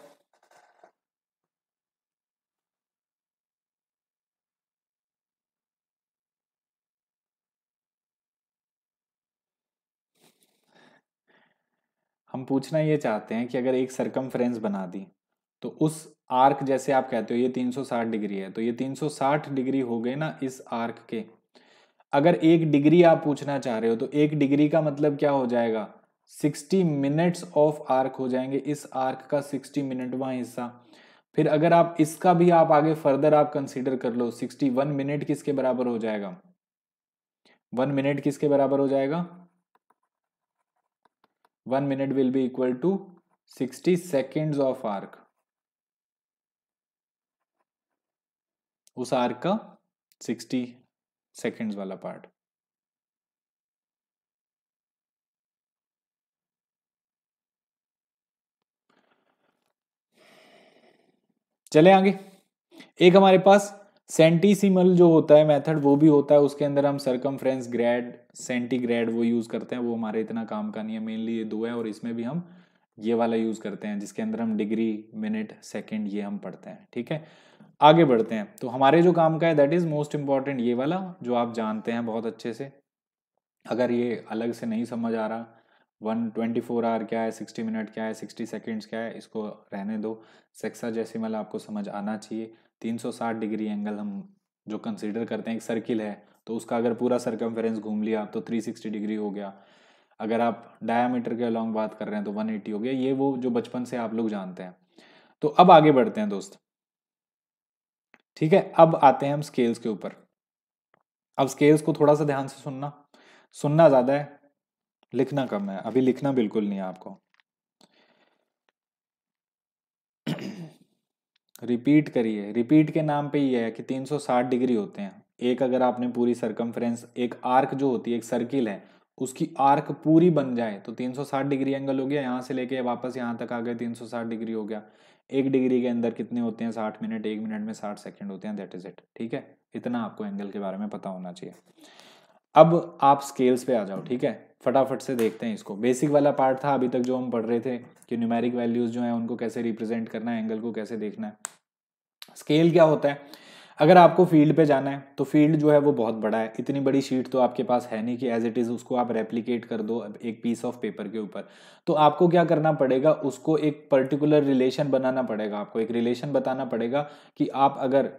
हम पूछना ये चाहते हैं कि अगर एक सरकम बना दी तो उस आर्क जैसे आप कहते हो, ये 360 डिग्री है तो ये 360 डिग्री हो गए ना इस आर्क के। अगर एक डिग्री आप पूछना चाह रहे हो तो एक डिग्री का मतलब क्या हो जाएगा? 60 मिनट्स ऑफ़ आर्क हो जाएँगे, इस आर्क का 60 मिनट वहाँ हिस्सा। फिर अगर आप इसका भी आप आगे फर्दर आप कंसीडर कर लो 61 मिनट किसके बराबर हो जाएगा? वन मिनट किसके बराबर हो जाएगा? One minute will be equal to 60 seconds of arc. उस आर्क का 60 सेकेंड्स वाला पार्ट चले आगे। एक हमारे पास सेंटीसीमल जो होता है मेथड वो भी होता है, उसके अंदर हम सरकमफ्रेंस ग्रेड सेंटीग्रेड वो यूज़ करते हैं, वो हमारे इतना काम का नहीं है मेनली ये दो है और इसमें भी हम ये वाला यूज़ करते हैं, जिसके अंदर हम डिग्री मिनट सेकंड ये हम पढ़ते हैं, ठीक है? आगे बढ़ते हैं। तो हमारे जो काम का है दैट इज़ मोस्ट इंपॉर्टेंट ये वाला, जो आप जानते हैं बहुत अच्छे से। अगर ये अलग से नहीं समझ आ रहा वन ट्वेंटी फोर आवर क्या है सिक्सटी मिनट क्या है सिक्सटी सेकेंड्स क्या है, इसको रहने दो। सेक्सा जैसिमल आपको समझ आना चाहिए। तीन सौ साठ डिग्री एंगल हम जो कंसिडर करते हैं, एक सर्किल है तो उसका अगर पूरा सरकमफेरेंस घूम लिया तो 360 डिग्री हो गया। अगर आप डायामीटर के अलॉन्ग बात कर रहे हैं तो 180 हो गया। ये वो जो बचपन से आप लोग जानते हैं। तो अब आगे बढ़ते हैं दोस्त। ठीक है? अब आते हैं हम स्केल्स के ऊपर। अब स्केल्स को थोड़ा सा ध्यान से सुनना। सुनना ज़्यादा है, लिखना कम है। अभी लिखना बिल्कुल नहीं है आपको। रिपीट करिए। रिपीट के नाम पे ये है कि 360 डिग्री होते हैं। एक अगर आपने पूरी सरकमफ्रेंस एक आर्क जो होती है, एक सर्किल है, उसकी आर्क पूरी बन जाए तो 360 डिग्री एंगल हो गया, यहाँ से लेके वापस यहाँ तक आ गए 360 डिग्री हो गया। एक डिग्री के अंदर कितने होते हैं? 60 मिनट, एक मिनट में 60 सेकंड होते हैं दैट इज़ इट ठीक है? इतना आपको एंगल के बारे में पता होना चाहिए। अब आप स्केल्स पे आ जाओ, ठीक है? फटाफट से देखते हैं इसको। बेसिक वाला पार्ट था, अभी तक जो हम पढ़ रहे थे कि न्यूमेरिक वैल्यूज़ जो है, उनको कैसे रिप्रेजेंट करना है एंगल को कैसे देखना है। स्केल क्या होता है? अगर आपको फ़ील्ड पे जाना है तो फ़ील्ड जो है वो बहुत बड़ा है। इतनी बड़ी शीट तो आपके पास है नहीं कि एज इट इज़ उसको आप रेप्लीकेट कर दो एक पीस ऑफ़ पेपर के ऊपर। तो आपको क्या करना पड़ेगा, उसको एक पर्टिकुलर रिलेशन बनाना पड़ेगा। आपको एक रिलेशन बताना पड़ेगा कि आप अगर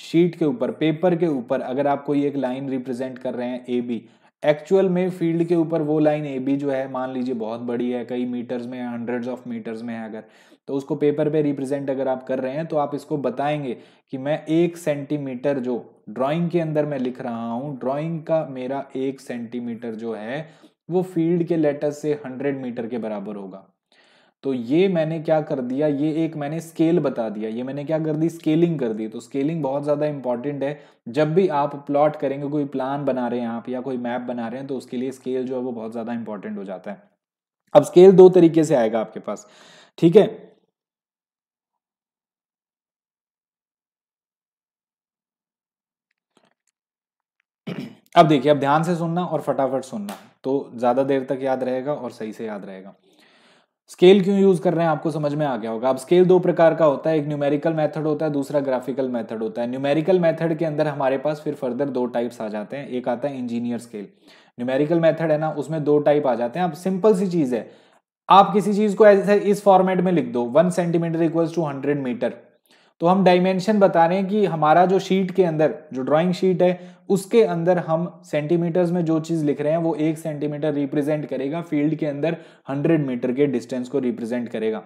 शीट के ऊपर पेपर के ऊपर, अगर आप कोई एक लाइन रिप्रेजेंट कर रहे हैं ए बी एक्चुअल में फ़ील्ड के ऊपर वो लाइन ए बी जो है, मान लीजिए बहुत बड़ी है, कई मीटर्स में हंड्रेड्स ऑफ़ मीटर्स में है अगर तो उसको पेपर पे रिप्रेजेंट अगर आप कर रहे हैं तो आप इसको बताएँगे कि मैं एक सेंटीमीटर जो ड्राइंग के अंदर मैं लिख रहा हूँ ड्राइंग का मेरा एक सेंटीमीटर जो है, वो फ़ील्ड के लेटर से हंड्रेड मीटर के बराबर होगा। तो ये मैंने क्या कर दिया, ये एक मैंने स्केल बता दिया, ये मैंने क्या कर दी स्केलिंग कर दी। तो स्केलिंग बहुत ज़्यादा इंपॉर्टेंट है। जब भी आप प्लॉट करेंगे, कोई प्लान बना रहे हैं आप या कोई मैप बना रहे हैं तो उसके लिए स्केल जो है वो बहुत ज़्यादा इंपॉर्टेंट हो जाता है। अब स्केल दो तरीके से आएगा आपके पास, ठीक है? अब देखिए, अब ध्यान से सुनना और फटाफट सुनना तो ज़्यादा देर तक याद रहेगा और सही से याद रहेगा। स्केल क्यों यूज़ कर रहे हैं, आपको समझ में आ गया होगा। अब स्केल दो प्रकार का होता है, एक न्यूमेरिकल मेथड होता है, दूसरा ग्राफिकल मेथड होता है। न्यूमेरिकल मेथड के अंदर हमारे पास फिर फर्दर दो टाइप्स आ जाते हैं, एक आता है इंजीनियर स्केल। न्यूमेरिकल मेथड है ना, उसमें दो टाइप आ जाते हैं। अब सिंपल सी चीज़ है, आप किसी चीज़ को ऐसे इस फॉर्मेट में लिख दो, one centimetre equals to hundred metre. तो हम डायमेंशन बता रहे हैं कि हमारा जो शीट के अंदर, जो ड्राइंग शीट है उसके अंदर हम सेंटीमीटर्स में जो चीज़ लिख रहे हैं, वो एक सेंटीमीटर रिप्रेजेंट करेगा फ़ील्ड के अंदर हंड्रेड मीटर के डिस्टेंस को रिप्रेजेंट करेगा।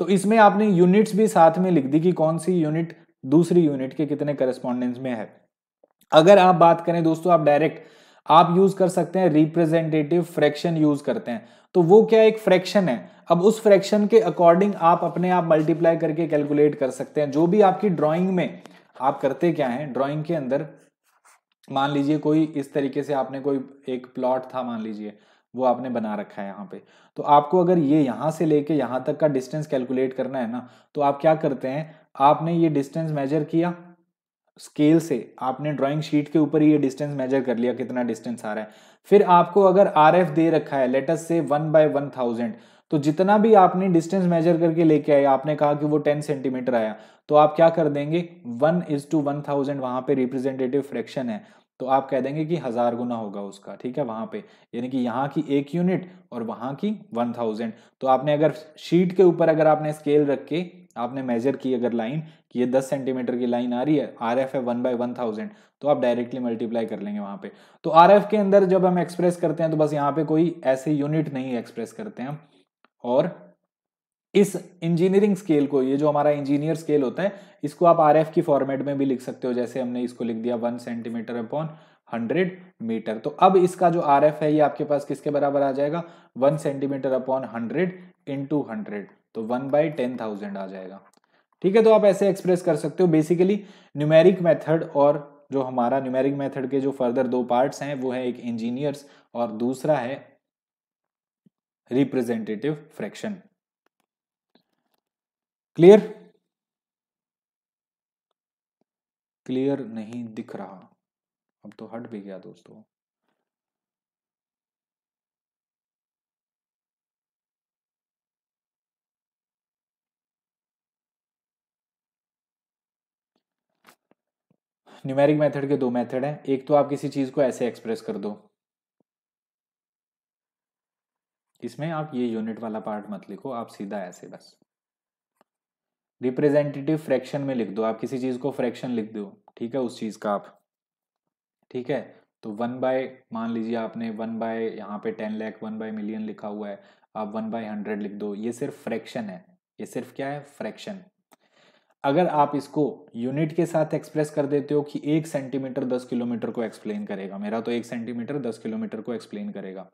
तो इसमें आपने यूनिट्स भी साथ में लिख दी कि कौन सी यूनिट दूसरी यूनिट के कितने करस्पॉन्डेंस में है। अगर आप बात करें दोस्तों, आप डायरेक्ट आप यूज़ कर सकते हैं रिप्रेजेंटेटिव फ्रैक्शन यूज़ करते हैं। तो वो क्या एक फ्रैक्शन है? अब उस फ्रैक्शन के अकॉर्डिंग आप अपने आप मल्टीप्लाई करके कैलकुलेट कर सकते हैं। जो भी आपकी ड्राइंग में आप करते क्या है ड्राइंग के अंदर मान लीजिए कोई इस तरीके से आपने कोई एक प्लॉट था, मान लीजिए, वो आपने बना रखा है यहाँ पे। तो आपको अगर ये यहाँ से लेके यहाँ तक का डिस्टेंस कैलकुलेट करना है ना तो आप क्या करते हैं, आपने ये डिस्टेंस मेजर किया, स्केल से आपने ड्राइंग शीट के ऊपर ये डिस्टेंस मेजर कर लिया कितना डिस्टेंस आ रहा है। फिर आपको अगर आर एफ़ दे रखा है let's say one by one thousand तो जितना भी आपने डिस्टेंस मेजर करके लेके आए आपने कहा कि वो टेन सेंटीमीटर आया तो आप क्या कर देंगे, one is to one thousand वहाँ पे रिप्रेजेंटेटिव फ्रैक्शन है तो आप कह देंगे कि हज़ार गुना होगा उसका, ठीक है, वहाँ पे। यानी कि यहाँ की एक यूनिट और वहाँ की वन थाउज़ेंड। तो आपने अगर शीट के ऊपर अगर आपने स्केल रख के आपने मेजर की अगर लाइन कि ये दस सेंटीमीटर की लाइन आ रही है आर एफ़ है वन बाय वन थाउज़ेंड तो आप डायरेक्टली मल्टीप्लाई कर लेंगे वहाँ पे। तो आर एफ़ के अंदर जब हम एक्सप्रेस करते हैं तो बस यहाँ पे कोई ऐसे यूनिट नहीं एक्सप्रेस करते हैं और इस इंजीनियरिंग स्केल को, ये जो हमारा इंजीनियर स्केल होता है, इसको आप आरएफ की फॉर्मेट में भी लिख सकते हो, जैसे हमने इसको लिख दिया one centimetre upon hundred metre. तो अब इसका जो आरएफ है, ये आपके पास किसके बराबर आ जाएगा? One centimetre upon hundred into hundred तो वन बाई टेन थाउज़ेंड आ जाएगा। ठीक है तो आप ऐसे एक्सप्रेस कर सकते हो। बेसिकली न्यूमेरिक मेथड और जो हमारा न्यूमेरिक मेथड के जो फर्दर दो पार्ट्स हैं, वो है एक इंजीनियर्स और दूसरा है रिप्रेजेंटेटिव फ्रैक्शन। क्लियर क्लियर नहीं दिख रहा। अब तो हट भी गया दोस्तों। न्यूमेरिक मेथड के दो मेथड हैं। एक तो आप किसी चीज़ को ऐसे एक्सप्रेस कर दो। इसमें आप ये यूनिट वाला पार्ट मत लिखो, आप सीधा ऐसे बस। रिप्रेजेंटेटिव फ्रैक्शन में लिख दो। आप किसी चीज़ को फ्रैक्शन लिख दो, ठीक है? उस चीज़ का आप, ठीक है? तो वन बाय मान लीजिए आपने वन बाय यहाँ पे ten lakh one by million लिखा हुआ है, आप वन बाय हंड्रेड लिख दो। ये सिर्फ़ फ्रैक्शन है। ये सिर्फ़ क्या है? फ्रैक्शन अगर आप इसको यूनिट के साथ एक्सप्रेस कर देते हो कि एक सेंटीमीटर दस किलोमीटर को एक्सप्लेन करेगा, मेरा तो एक सेंटीमीटर दस किलोमीटर को एक्सप्लेन करेगा।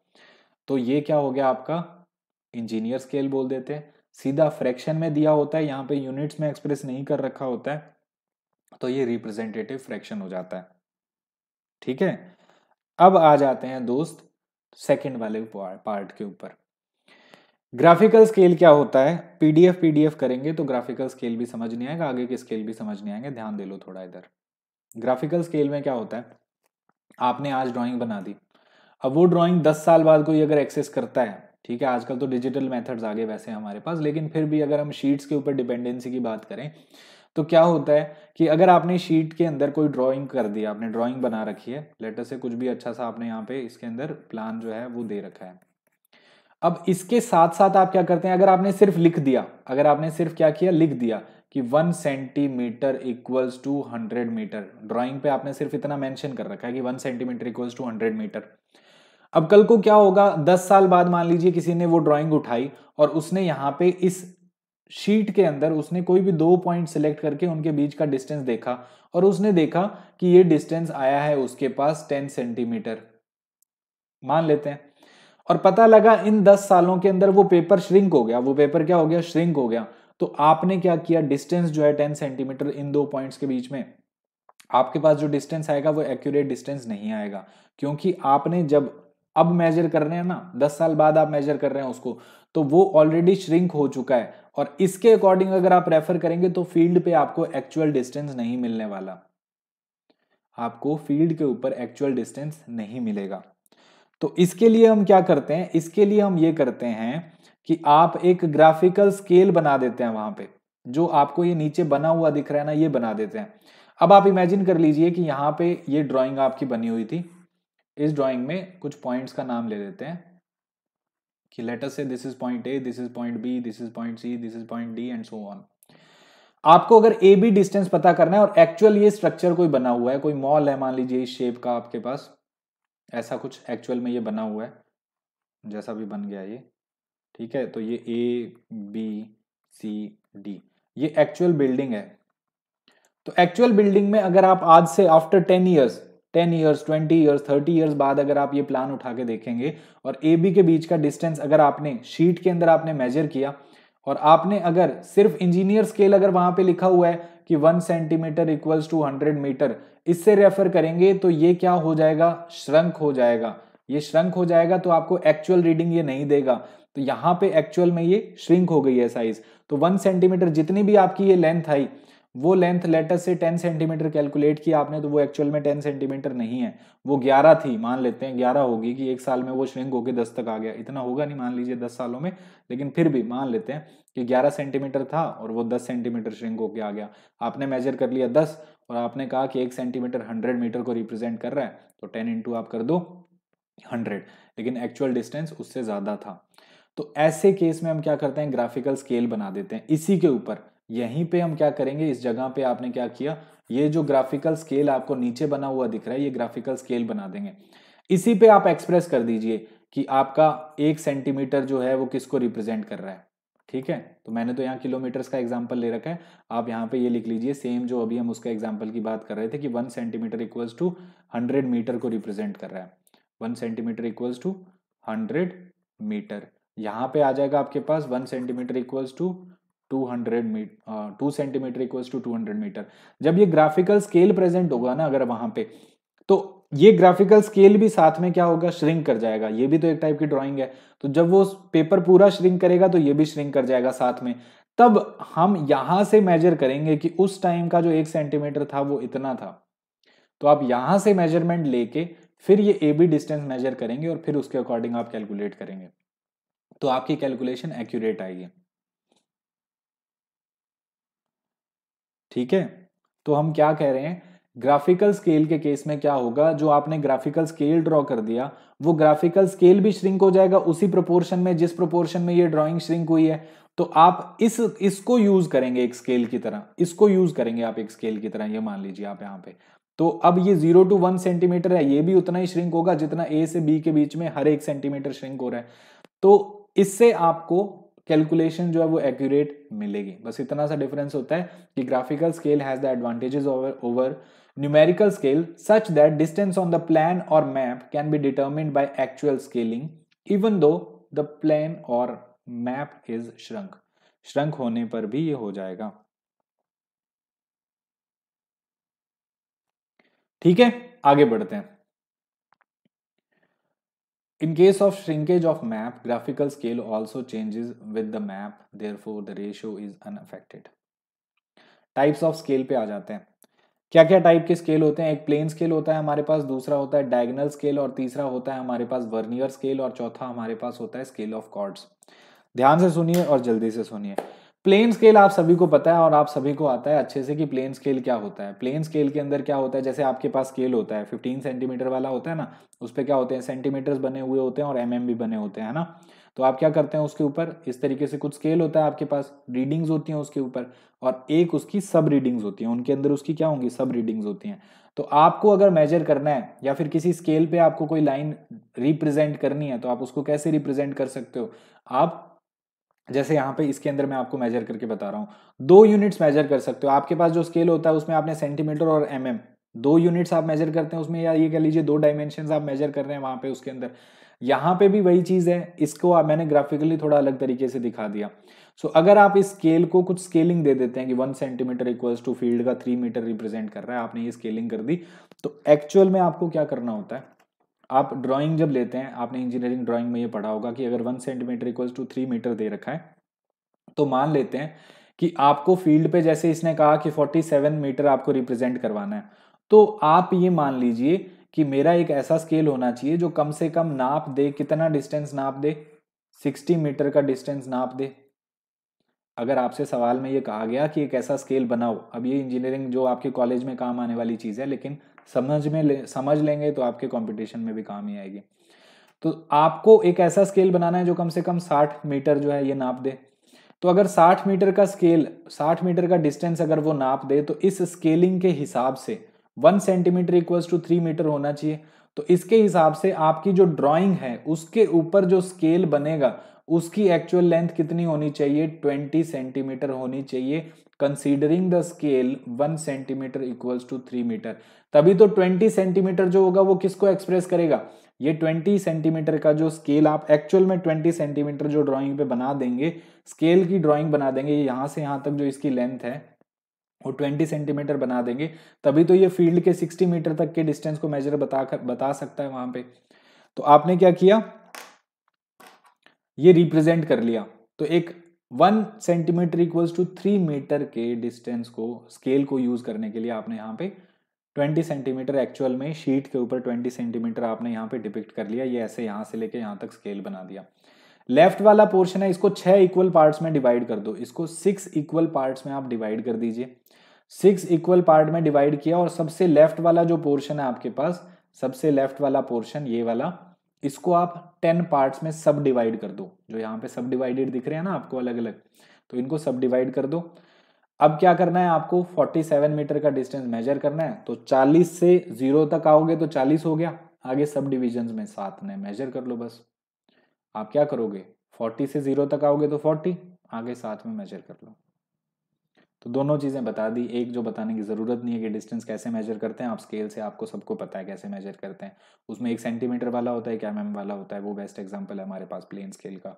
तो ये क्या हो गया आपका? इंजीनियर स्केल बोल देते हैं। सीधा फ्रैक्शन में दिया होता है, यहाँ पे यूनिट्स में एक्सप्रेस नहीं कर रखा होता है तो ये रिप्रेजेंटेटिव फ्रैक्शन हो जाता है। ठीक है? अब आ जाते हैं दोस्त सेकंड वाले पार्ट के ऊपर। ग्राफिकल स्केल क्या होता है? पीडीएफ पीडीएफ करेंगे तो ग्राफिकल स्केल भी समझ नहीं आएगा, आगे के स्केल भी समझ नहीं आएँगे, ध्यान दे लो थोड़ा इधर। ग्राफिकल स्केल में क्या होता है? आपने आज ड्राइंग बना दी। अब वो ड्राइंग दस साल बाद कोई अगर एक्सेस करता है ठीक है, आजकल तो डिजिटल मेथड्स आगे वैसे हमारे पास, लेकिन फिर भी अगर हम शीट्स के ऊपर डिपेंडेंसी की बात करें तो क्या होता है कि अगर आपने शीट के अंदर कोई ड्राइंग कर दिया, आपने ड्राइंग बना रखी है लेटर से कुछ भी अच्छा सा आपने यहाँ पे इसके अंदर प्लान जो है वो दे रखा है। अब इसके साथ साथ आप क्या करते हैं, अगर आपने सिर्फ़ लिख दिया, अगर आपने सिर्फ़ क्या किया, लिख दिया कि one centimetre equals to hundred metre drawing पे आपने सिर्फ़ इतना मेंशन कर रखा है कि one centimetre equals to hundred metre अब कल को क्या होगा? दस साल बाद मान लीजिए किसी ने वो ड्राइंग उठाई और उसने यहाँ पे इस शीट के अंदर उसने कोई भी दो पॉइंट सिलेक्ट करके उनके बीच का डिस्टेंस देखा और उसने देखा कि ये डिस्टेंस आया है उसके पास टेन सेंटीमीटर मान लेते हैं। और पता लगा इन दस सालों के अंदर वो पेपर श्रिंक हो गया। वो पेपर क्या हो गया? श्रिंक हो गया। तो आपने क्या किया? डिस्टेंस जो है टेन सेंटीमीटर इन दो पॉइंट्स के बीच में, आपके पास जो डिस्टेंस आएगा वो एक्यूरेट डिस्टेंस नहीं आएगा। क्योंकि आपने जब अब मेजर कर रहे हैं ना, दस साल बाद आप मेजर कर रहे हैं उसको तो वो ऑलरेडी श्रिंक हो चुका है। और इसके अकॉर्डिंग अगर आप रेफर करेंगे तो फ़ील्ड पे आपको एक्चुअल डिस्टेंस नहीं मिलने वाला। आपको फ़ील्ड के ऊपर एक्चुअल डिस्टेंस नहीं मिलेगा। तो इसके लिए हम क्या करते हैं? इसके लिए हम ये करते हैं कि आप एक ग्राफिकल स्केल बना देते हैं वहाँ पे। जो आपको ये नीचे बना हुआ दिख रहा है ना, ये बना देते हैं। अब आप इमेजिन कर लीजिए कि यहाँ पे ये ड्राइंग आपकी बनी हुई थी। इस ड्राइंग में कुछ पॉइंट्स का नाम ले लेते हैं। कि लेटर से this is point A this is point B this is point C this is point D and so on आपको अगर ए बी डिस्टेंस पता करना है और एक्चुअल ये स्ट्रक्चर कोई बना हुआ है, कोई मॉल है, मान लीजिए इस शेप का आपके पास, ऐसा कुछ एक्चुअल में ये बना हुआ है, जैसा भी बन गया ये, ठीक है? तो ये ए बी सी डी ये एक्चुअल बिल्डिंग है। तो एक्चुअल बिल्डिंग में अगर आप आज से after ten years ten years twenty years thirty years बाद अगर आप ये प्लान उठा के देखेंगे और ए बी के बीच का डिस्टेंस अगर आपने शीट के अंदर आपने मेजर किया और आपने अगर सिर्फ़ इंजीनियर स्केल अगर वहाँ पे लिखा हुआ है कि one centimetre equals to hundred metre इससे रेफर करेंगे तो ये क्या हो जाएगा? श्रंक हो जाएगा। ये श्रंक हो जाएगा तो आपको एक्चुअल रीडिंग ये नहीं देगा। तो यहाँ पे एक्चुअल में ये श्रिंक हो गई है साइज़ तो वन सेंटीमीटर जितनी भी आपकी ये लेंथ आई वो लेंथ लेटर से 10 सेंटीमीटर कैलकुलेट किया आपने तो वो एक्चुअल में 10 सेंटीमीटर नहीं है। वो 11 थी, मान लेते हैं 11 होगी कि एक साल में वो श्रिंक होकर 10 तक आ गया। इतना होगा नहीं, मान लीजिए 10 सालों में, लेकिन फिर भी मान लेते हैं कि 11 सेंटीमीटर था और वो 10 सेंटीमीटर श्रिंक होकर आ गया। आपने मेजर कर लिया 10 और आपने कहा कि एक सेंटीमीटर हंड्रेड मीटर को रिप्रेजेंट कर रहा है तो टेन इंटू आप कर दो हंड्रेड लेकिन एक्चुअल डिस्टेंस उससे ज़्यादा था। तो ऐसे केस में हम क्या करते हैं? ग्राफिकल स्केल बना देते हैं। इसी के ऊपर यहीं पे हम क्या करेंगे? इस जगह पे आपने क्या किया? ये जो ग्राफिकल स्केल आपको नीचे बना हुआ दिख रहा है, ये ग्राफिकल स्केल बना देंगे। इसी पे आप एक्सप्रेस कर दीजिए कि आपका एक सेंटीमीटर जो है वो किसको रिप्रेजेंट कर रहा है। ठीक है? तो मैंने तो यहाँ किलोमीटर्स का एग्ज़ाम्पल ले रखा है। आप यहाँ पे ये लिख लीजिए सेम जो अभी हम उसका एग्ज़ाम्पल की बात कर रहे थे कि one centimetre equals to hundred metre को रिप्रेजेंट कर रहा है। One centimetre equals to hundred metre यहाँ पे आ जाएगा आपके पास one centimetre equals to 200 metre two centimetre equals to 200 metre. जब ये ग्राफिकल स्केल प्रेजेंट होगा ना, अगर वहाँ पे तो ये ग्राफिकल स्केल भी साथ में क्या होगा? श्रिंक कर जाएगा। ये भी तो एक टाइप की ड्राइंग है। तो जब वो पेपर पूरा श्रिंक करेगा तो ये भी श्रिंक कर जाएगा साथ में। तब हम यहाँ से मेजर करेंगे कि उस टाइम का जो एक सेंटीमीटर था, वो इतना था। तो आप यहाँ से मेज़रमेंट लेके, फिर ये ए बी डिस्टेंस मेजर करेंगे और फिर उसके अकॉर्डिंग आप कैलकुलेट करेंगे। तो आपकी कैलकुलेशन एक्यूरेट आएगी। ठीक है? तो हम क्या कह रहे हैं? ग्राफिकल स्केल के केस में क्या होगा? जो आपने ग्राफिकल स्केल ड्रॉ कर दिया, वो ग्राफिकल स्केल भी श्रिंक हो जाएगा उसी प्रोपोर्शन में, जिस प्रोपोर्शन में ये ड्राइंग श्रिंक हुई है। तो आप इस, इसको यूज़ करेंगे एक स्केल की तरह। इसको यूज़ करेंगे आप एक स्केल की तरह, ये मान लीजिए आप यहाँ पे। तो अब ये ज़ीरो टू वन सेंटीमीटर है, ये भी उतना ही श्रिंक होगा जितना ए से बी के बीच में हर एक सेंटीमीटर श्रिंक हो रहा है। तो इससे आपको कैलकुलेशन जो है वो एक्यूरेट मिलेगी। बस इतना सा डिफरेंस होता है कि graphical scale has the advantages over over numerical scale such that distance on the plan और map can be determined by actual scaling even though the plan और मैप इज़ श्रंक श्रंक होने पर भी ये हो जाएगा। ठीक है? आगे बढ़ते हैं। In case of shrinkage of map, graphical scale also changes with the map, therefore the ratio is unaffected. Types of scale पे आ जाते हैं। क्या क्या टाइप के स्केल होते हैं? एक प्लेन स्केल होता है हमारे पास दूसरा होता है डायगनल स्केल और तीसरा होता है हमारे पास वर्नियर स्केल और चौथा हमारे पास होता है स्केल ऑफ़ कॉर्ड्स ध्यान से सुनिए और जल्दी से सुनिए। प्लेन स्केल आप सभी को पता है और आप सभी को आता है अच्छे से कि प्लेन स्केल क्या होता है। प्लेन स्केल के अंदर क्या होता है? जैसे आपके पास स्केल होता है 15 सेंटीमीटर वाला होता है ना, उस पर क्या होते हैं? सेंटीमीटर्स बने हुए होते हैं और एम mm भी बने होते हैं ना? तो आप क्या करते हैं उसके ऊपर? इस तरीके से कुछ स्केल होता है आपके पास रीडिंग्स होती हैं उसके ऊपर और एक उसकी सब रीडिंग्स होती हैं। उनके अंदर उसकी क्या होंगी? सब रीडिंग्स होती हैं। तो आपको अगर मेजर करना है या फिर किसी स्केल पे आपको कोई लाइन रिप्रेजेंट करनी है तो आप उसको कैसे रिप्रेजेंट कर सकते हो? आप जैसे यहाँ पे इसके अंदर मैं आपको मेजर करके बता रहा हूँ। दो यूनिट्स मेजर कर सकते हो। आपके पास जो स्केल होता है उसमें आपने सेंटीमीटर और एम mm, दो यूनिट्स आप मेजर करते हैं उसमें या ये कह लीजिए दो डायमेंशन आप मेजर कर रहे हैं वहाँ पे उसके अंदर। यहाँ पे भी वही चीज़ है। इसको मैंने ग्राफिकली थोड़ा अलग तरीके से दिखा दिया। सो so, अगर आप इस स्केल को कुछ स्केलिंग दे देते हैं कि one centimetre equals to field का थ्री मीटर रिप्रेजेंट कर रहा है आपने ये स्केलिंग कर दी तो एक्चुअल में आपको क्या करना होता है? आप ड्राइंग जब लेते हैं, आपने इंजीनियरिंग ड्राइंग में ये पढ़ा होगा कि अगर one centimetre equals to three metre दे रखा है तो मान लेते हैं कि आपको फ़ील्ड पे जैसे इसने कहा कि 47 मीटर आपको रिप्रेजेंट करवाना है तो आप ये मान लीजिए कि मेरा एक ऐसा स्केल होना चाहिए जो कम से कम नाप दे, कितना डिस्टेंस नाप दे? 60 मीटर का डिस्टेंस नाप दे। अगर आपसे सवाल में ये कहा गया कि एक ऐसा स्केल बनाओ, अब ये इंजीनियरिंग जो आपके कॉलेज में काम आने वाली चीज़ है, लेकिन समझ में ले, समझ लेंगे तो आपके कंपटीशन में भी काम ही आएगी। तो आपको एक ऐसा स्केल बनाना है जो कम से कम 60 मीटर जो है ये नाप दे। तो अगर 60 मीटर का स्केल 60 मीटर का डिस्टेंस अगर वो नाप दे तो इस स्केलिंग के हिसाब से one centimetre equals to three metre होना चाहिए। तो इसके हिसाब से आपकी जो ड्राइंग है उसके ऊपर जो स्केल बनेगा उसकी एक्चुअल लेंथ कितनी होनी चाहिए? 20 सेंटीमीटर होनी चाहिए। Considering the scale one centimetre equals to three metre तभी तो 20 सेंटीमीटर जो होगा वो किसको एक्सप्रेस करेगा? ये 20 सेंटीमीटर का जो स्केल आप एक्चुअल में 20 सेंटीमीटर जो ड्राइंग पे बना देंगे स्केल की ड्राइंग बना देंगे यहाँ से यहाँ तक जो इसकी लेंथ है, वो 20 सेंटीमीटर बना देंगे। तभी तो ये फ़ील्ड के 60 मीटर तक के डिस्टेंस को मेजर बता कर बता सकता है वहाँ पे। तो आपने क्या किया? ये रिप्रेजेंट कर लिया। तो एक one centimetre equals to three metre के डिस्टेंस को स्केल को यूज़ करने के लिए आपने यहाँ पे 20 सेंटीमीटर एक्चुअल में शीट के ऊपर 20 सेंटीमीटर आपने यहाँ पे डिपिक्ट कर लिया। ये ऐसे यहाँ से लेके यहाँ तक स्केल बना दिया। लेफ़्ट वाला पोर्शन है, इसको छह इक्वल पार्ट्स में डिवाइड कर दो। इसको सिक्स इक्वल पार्ट्स में आप डिवाइड कर दीजिए। सिक्स इक्वल पार्ट में डिवाइड किया और सबसे लेफ़्ट वाला जो पोर्शन है आपके पास, सबसे लेफ़्ट वाला पोर्शन ये वाला इसको आप टेन पार्ट्स में सब डिवाइड कर दो। जो यहाँ पे सब डिवाइडेड दिख रहे हैं ना आपको अलग अलग तो इनको सब डिवाइड कर दो। अब क्या करना है आपको? 47 मीटर का डिस्टेंस मेजर करना है तो 40 से ज़ीरो तक आओगे तो 40 हो गया। आगे सब डिविजन में सात ने मेजर कर लो बस। आप क्या करोगे? 40 से ज़ीरो तक आओगे तो 40 आगे साथ में मेजर कर लो। तो दोनों चीज़ें बता दी, एक जो बताने की ज़रूरत नहीं है कि डिस्टेंस कैसे मेजर करते हैं, आप स्केल से आपको सबको पता है कैसे मेजर करते हैं। उसमें एक सेंटीमीटर वाला होता है क्या एम वाला होता है, वो बेस्ट एग्ज़ाम्पल है हमारे पास प्लेन स्केल का।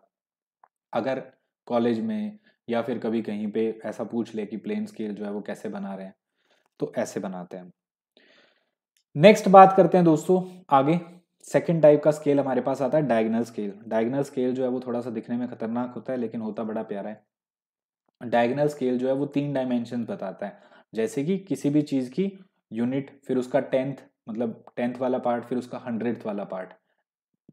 अगर कॉलेज में या फिर कभी कहीं पे ऐसा पूछ ले कि प्लेन स्केल जो है वो कैसे बना रहे हैं तो ऐसे बनाते हैं। नेक्स्ट बात करते हैं दोस्तों, आगे। सेकेंड टाइप का स्केल हमारे पास आता है डायगनल स्केल डायगनल स्केल जो है वो थोड़ा सा दिखने में खतरनाक होता है, लेकिन होता बड़ा प्यारा है। डायगनल स्केल जो है वो तीन डायमेंशन बताता है। जैसे कि किसी भी चीज़ की यूनिट फिर उसका टेंथ मतलब टेंथ वाला पार्ट फिर उसका हंड्रेड वाला पार्ट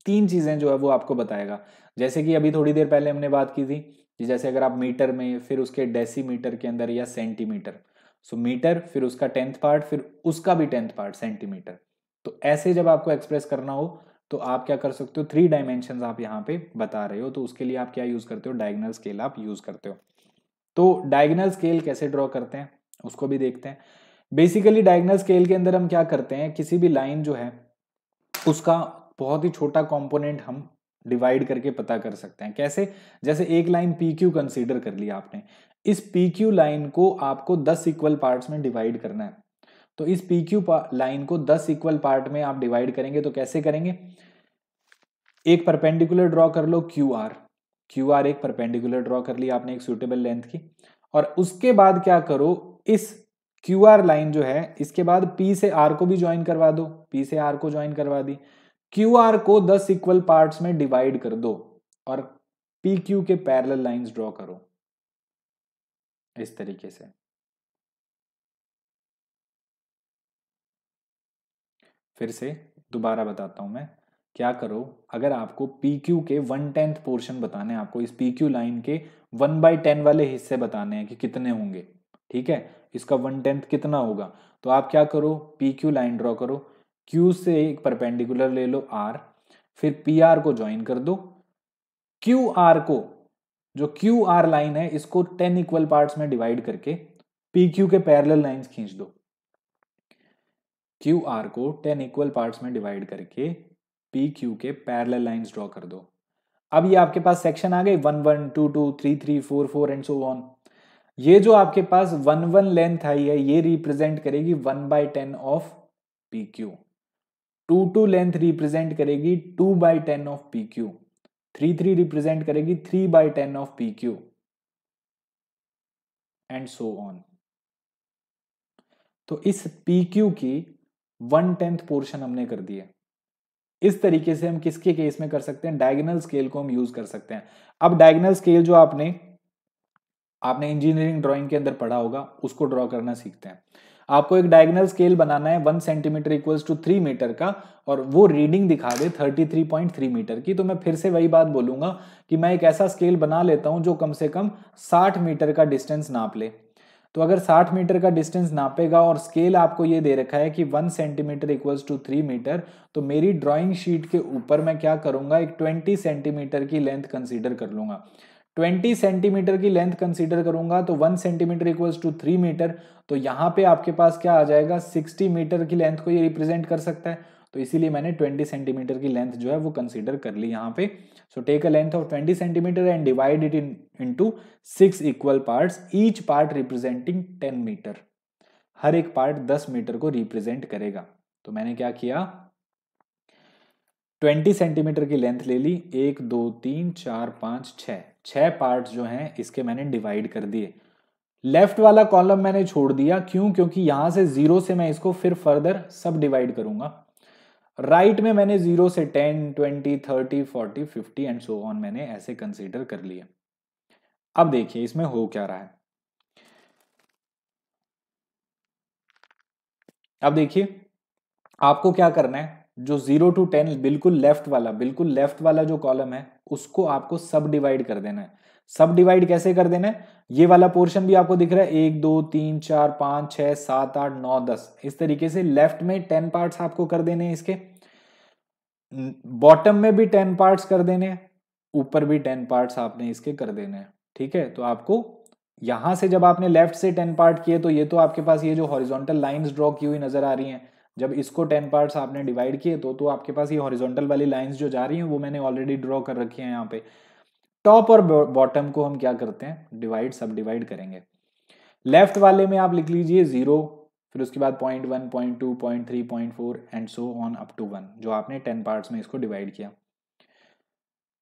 तीन चीज़ें जो है वो आपको बताएगा। जैसे कि अभी थोड़ी देर पहले हमने बात की थी कि जैसे अगर आप मीटर में, फिर उसके डेसीमीटर के अंदर या सेंटीमीटर सो मीटर, फिर उसका टेंथ पार्ट फिर उसका भी टेंथ पार्ट सेंटीमीटर तो ऐसे जब आपको एक्सप्रेस करना हो तो आप क्या कर सकते हो? थ्री डायमेंशन आप यहाँ पे बता रहे हो तो उसके लिए आप क्या यूज़ करते हो? डायगनल स्केल आप यूज़ करते हो। तो डायगनल स्केल कैसे ड्रॉ करते हैं, उसको भी देखते हैं। बेसिकली डायगनल स्केल के अंदर हम क्या करते हैं, किसी भी लाइन जो है, उसका बहुत ही छोटा कॉम्पोनेंट हम डिवाइड करके पता कर सकते हैं। कैसे? जैसे एक लाइन पी क्यू कंसिडर कर लिया आपने। इस पी क्यू लाइन को आपको 10 इक्वल पार्ट्स में डिवाइड करना है। तो इस पी क्यू लाइन को 10 इक्वल पार्ट में आप डिवाइड करेंगे तो कैसे करेंगे? एक परपेंडिकुलर ड्रॉ कर लो क्यू आर क्यू आर एक परपेंडिकुलर ड्रॉ कर लिया आपने एक सुटेबल लेंथ की। और उसके बाद क्या करो, इस क्यू आर लाइन जो है, इसके बाद पी से आर को भी ज्वाइन करवा दो। पी से आर को ज्वाइन करवा दी। क्यू आर को 10 इक्वल पार्ट्स में डिवाइड कर दो और पी क्यू के पैरेलल लाइंस ड्रॉ करो। इस तरीके से। फिर से दोबारा बताता हूँ मैं। क्या करो, अगर आपको पी क्यू के वन टेंथ पोर्शन बताने हैं, आपको इस पी क्यू लाइन के वन बाई टेन वाले हिस्से बताने हैं कि कितने होंगे, ठीक है? इसका वन टेंथ कितना होगा? तो आप क्या करो पी क्यू लाइन ड्रॉ करो क्यू से एक परपेंडिकुलर ले लो आर फिर पी आर को ज्वाइन कर दो। क्यू आर को, जो क्यू आर लाइन है, इसको टेन इक्वल पार्ट्स में डिवाइड करके पी क्यू के पैरेलल लाइंस खींच दो। क्यू आर को टेन इक्वल पार्ट्स में डिवाइड करके पी क्यू के पैरल लाइंस ड्रॉ कर दो। अब ये आपके पास सेक्शन आ गए one one two two three three four four and so on ये जो आपके पास वन वन लेंथ आई है, ये रिप्रेजेंट करेगी one by ten of P Q two two length represent करेगी two by ten of P Q three three represent करेगी three by ten of P Q and so on तो इस P Q की one tenth portion हमने कर दिया इस तरीके से हम किसके केस में कर सकते हैं? डायगनल स्केल को हम यूज़ कर सकते हैं। अब डायगनल स्केल जो आपने आपने इंजीनियरिंग ड्राइंग के अंदर पढ़ा होगा, उसको ड्रॉ करना सीखते हैं। आपको एक डायगनल स्केल बनाना है one centimetre equals to three metre का, और वो रीडिंग दिखा दे thirty three point three metre की। तो मैं फिर से वही बात बोलूँगा कि मैं एक ऐसा स्केल बना लेता हूँ जो कम से कम साठ मीटर का डिस्टेंस नाप ले। तो अगर 60 मीटर का डिस्टेंस नापेगा और स्केल आपको ये दे रखा है कि one centimetre equals to three metre तो मेरी ड्राइंग शीट के ऊपर मैं क्या करूँगा? एक 20 सेंटीमीटर की लेंथ कंसीडर कर लूँगा। 20 सेंटीमीटर की लेंथ कंसीडर करूँगा तो one centimetre equals to three metre तो यहाँ पे आपके पास क्या आ जाएगा? 60 मीटर की लेंथ को ये रिप्रेजेंट कर सकता है। तो इसीलिए मैंने 20 सेंटीमीटर की लेंथ जो है वो कंसीडर कर ली यहाँ पे। So take a length of 20 centimetre and divide it in into six equal parts each part representing 10 metre हर एक पार्ट 10 मीटर को रिप्रेजेंट करेगा। तो मैंने क्या किया? 20 सेंटीमीटर की लेंथ ले ली। एक, दो, तीन, चार, पाँच, छह। छह पार्ट जो हैं, इसके मैंने डिवाइड कर दिए। लेफ़्ट वाला कॉलम मैंने छोड़ दिया। क्यों? क्योंकि यहाँ से ज़ीरो से मैं इसको फिर फर्दर सब डिवाइड करूँगा। राइट right में मैंने ज़ीरो से ten twenty thirty forty fifty and so on मैंने ऐसे कंसीडर कर लिए। अब देखिए इसमें हो क्या रहा है। अब देखिए, आपको क्या करना है? जो ज़ीरो टू टेन बिल्कुल लेफ़्ट वाला, बिल्कुल लेफ़्ट वाला जो कॉलम है, उसको आपको सब डिवाइड कर देना है। सब डिवाइड कैसे कर देना है? ये वाला पोर्शन भी आपको दिख रहा है। एक, दो, तीन, चार, पाँच, छह, सात, आठ, नौ, दस। इस तरीके से लेफ़्ट में टेन पार्ट्स आपको कर देने इसके। बॉटम में भी टेन पार्ट्स कर देने ऊपर भी टेन पार्ट्स आपने इसके कर देने ठीक है? तो आपको यहाँ से जब आपने लेफ़्ट से टेन पार्ट किए तो ये तो आपके पास ये जो हॉरिजॉन्टल लाइंस ड्रॉ की हुई नज़र आ रही हैं। जब इसको टेन पार्ट्स आपने डिवाइड किए तो तो आपके पास ये हॉरिजॉन्टल वाली लाइंस जो जा रही हैं, वो मैंने ऑलरेडी ड्रॉ कर रखी है यहाँ पे। टॉप और बॉटम को हम क्या करते हैं? डिवाइड सब डिवाइड करेंगे। लेफ़्ट वाले में आप लिख लीजिए ज़ीरो, फिर उसके बाद point one, point two, point three, point four, and so on up to one, जो आपने टेन पार्ट्स में इसको डिवाइड किया।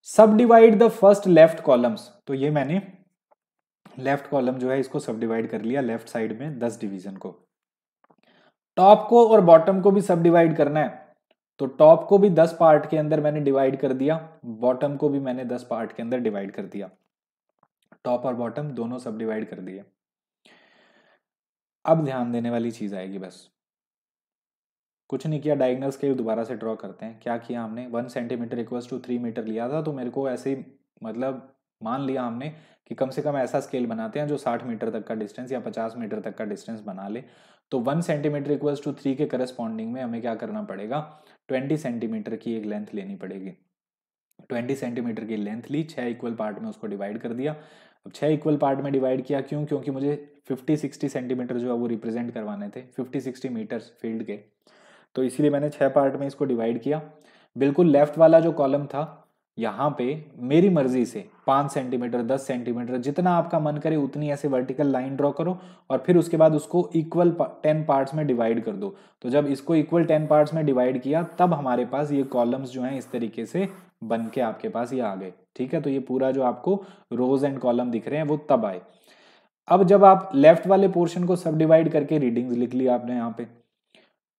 सब divide the first left columns तो ये मैंने लेफ़्ट कॉलम जो है इसको सब डिवाइड कर लिया लेफ़्ट साइड में दस डिवीज़न को। टॉप को और बॉटम को भी सब डिवाइड करना है। तो टॉप को भी दस पार्ट के अंदर मैंने डिवाइड कर दिया बॉटम को भी मैंने दस पार्ट के अंदर डिवाइड कर दिया। टॉप और बॉटम दोनों सब डिवाइड कर दिए। अब ध्यान देने वाली चीज़ आएगी बस। कुछ नहीं किया डायगनल स्केल दोबारा से ड्रॉ करते हैं। क्या किया हमने? One centimetre equals to three metre लिया था तो मेरे को ऐसे मतलब मान लिया हमने कि कम से कम ऐसा स्केल बनाते हैं जो 60 मीटर तक का डिस्टेंस या 50 मीटर तक का डिस्टेंस बना ले। तो one centimetre equals to three के करस्पॉन्डिंग में हमें क्या करना पड़ेगा? ट्वेंटी सेंटीमीटर की एक लेंथ लेनी पड़ेगी। ट्वेंटी सेंटीमीटर की लेंथ ली छः इक्वल पार्ट में उसको डिवाइड कर दिया। अब छः इक्वल पार्ट में डिवाइड किया क्यों? क्योंकि मुझे 50 60 सेंटीमीटर जो है वो रिप्रेजेंट करवाने थे 50 60 मीटर्स फ़ील्ड के। तो इसीलिए मैंने छः पार्ट में इसको डिवाइड किया। बिल्कुल लेफ़्ट वाला जो कॉलम था यहाँ पे मेरी मर्ज़ी से पाँच सेंटीमीटर, दस सेंटीमीटर, जितना आपका मन करे उतनी ऐसे वर्टिकल लाइन ड्रॉ करो और फिर उसके बाद उसको इक्वल टेन पार्ट्स में डिवाइड कर दो। तो जब इसको इक्वल टेन पार्ट्स में डिवाइड किया, तब हमारे पास ये कॉलम्स जो हैं इस तरीके से बन के आपके पास ये आ गए। ठीक है? तो ये पूरा जो आपको रोज एंड कॉलम दिख रहे हैं, वो तब आए। अब जब आप लेफ़्ट वाले पोर्शन को सब डिवाइड करके रीडिंग्स लिख लिया आपने यहाँ पे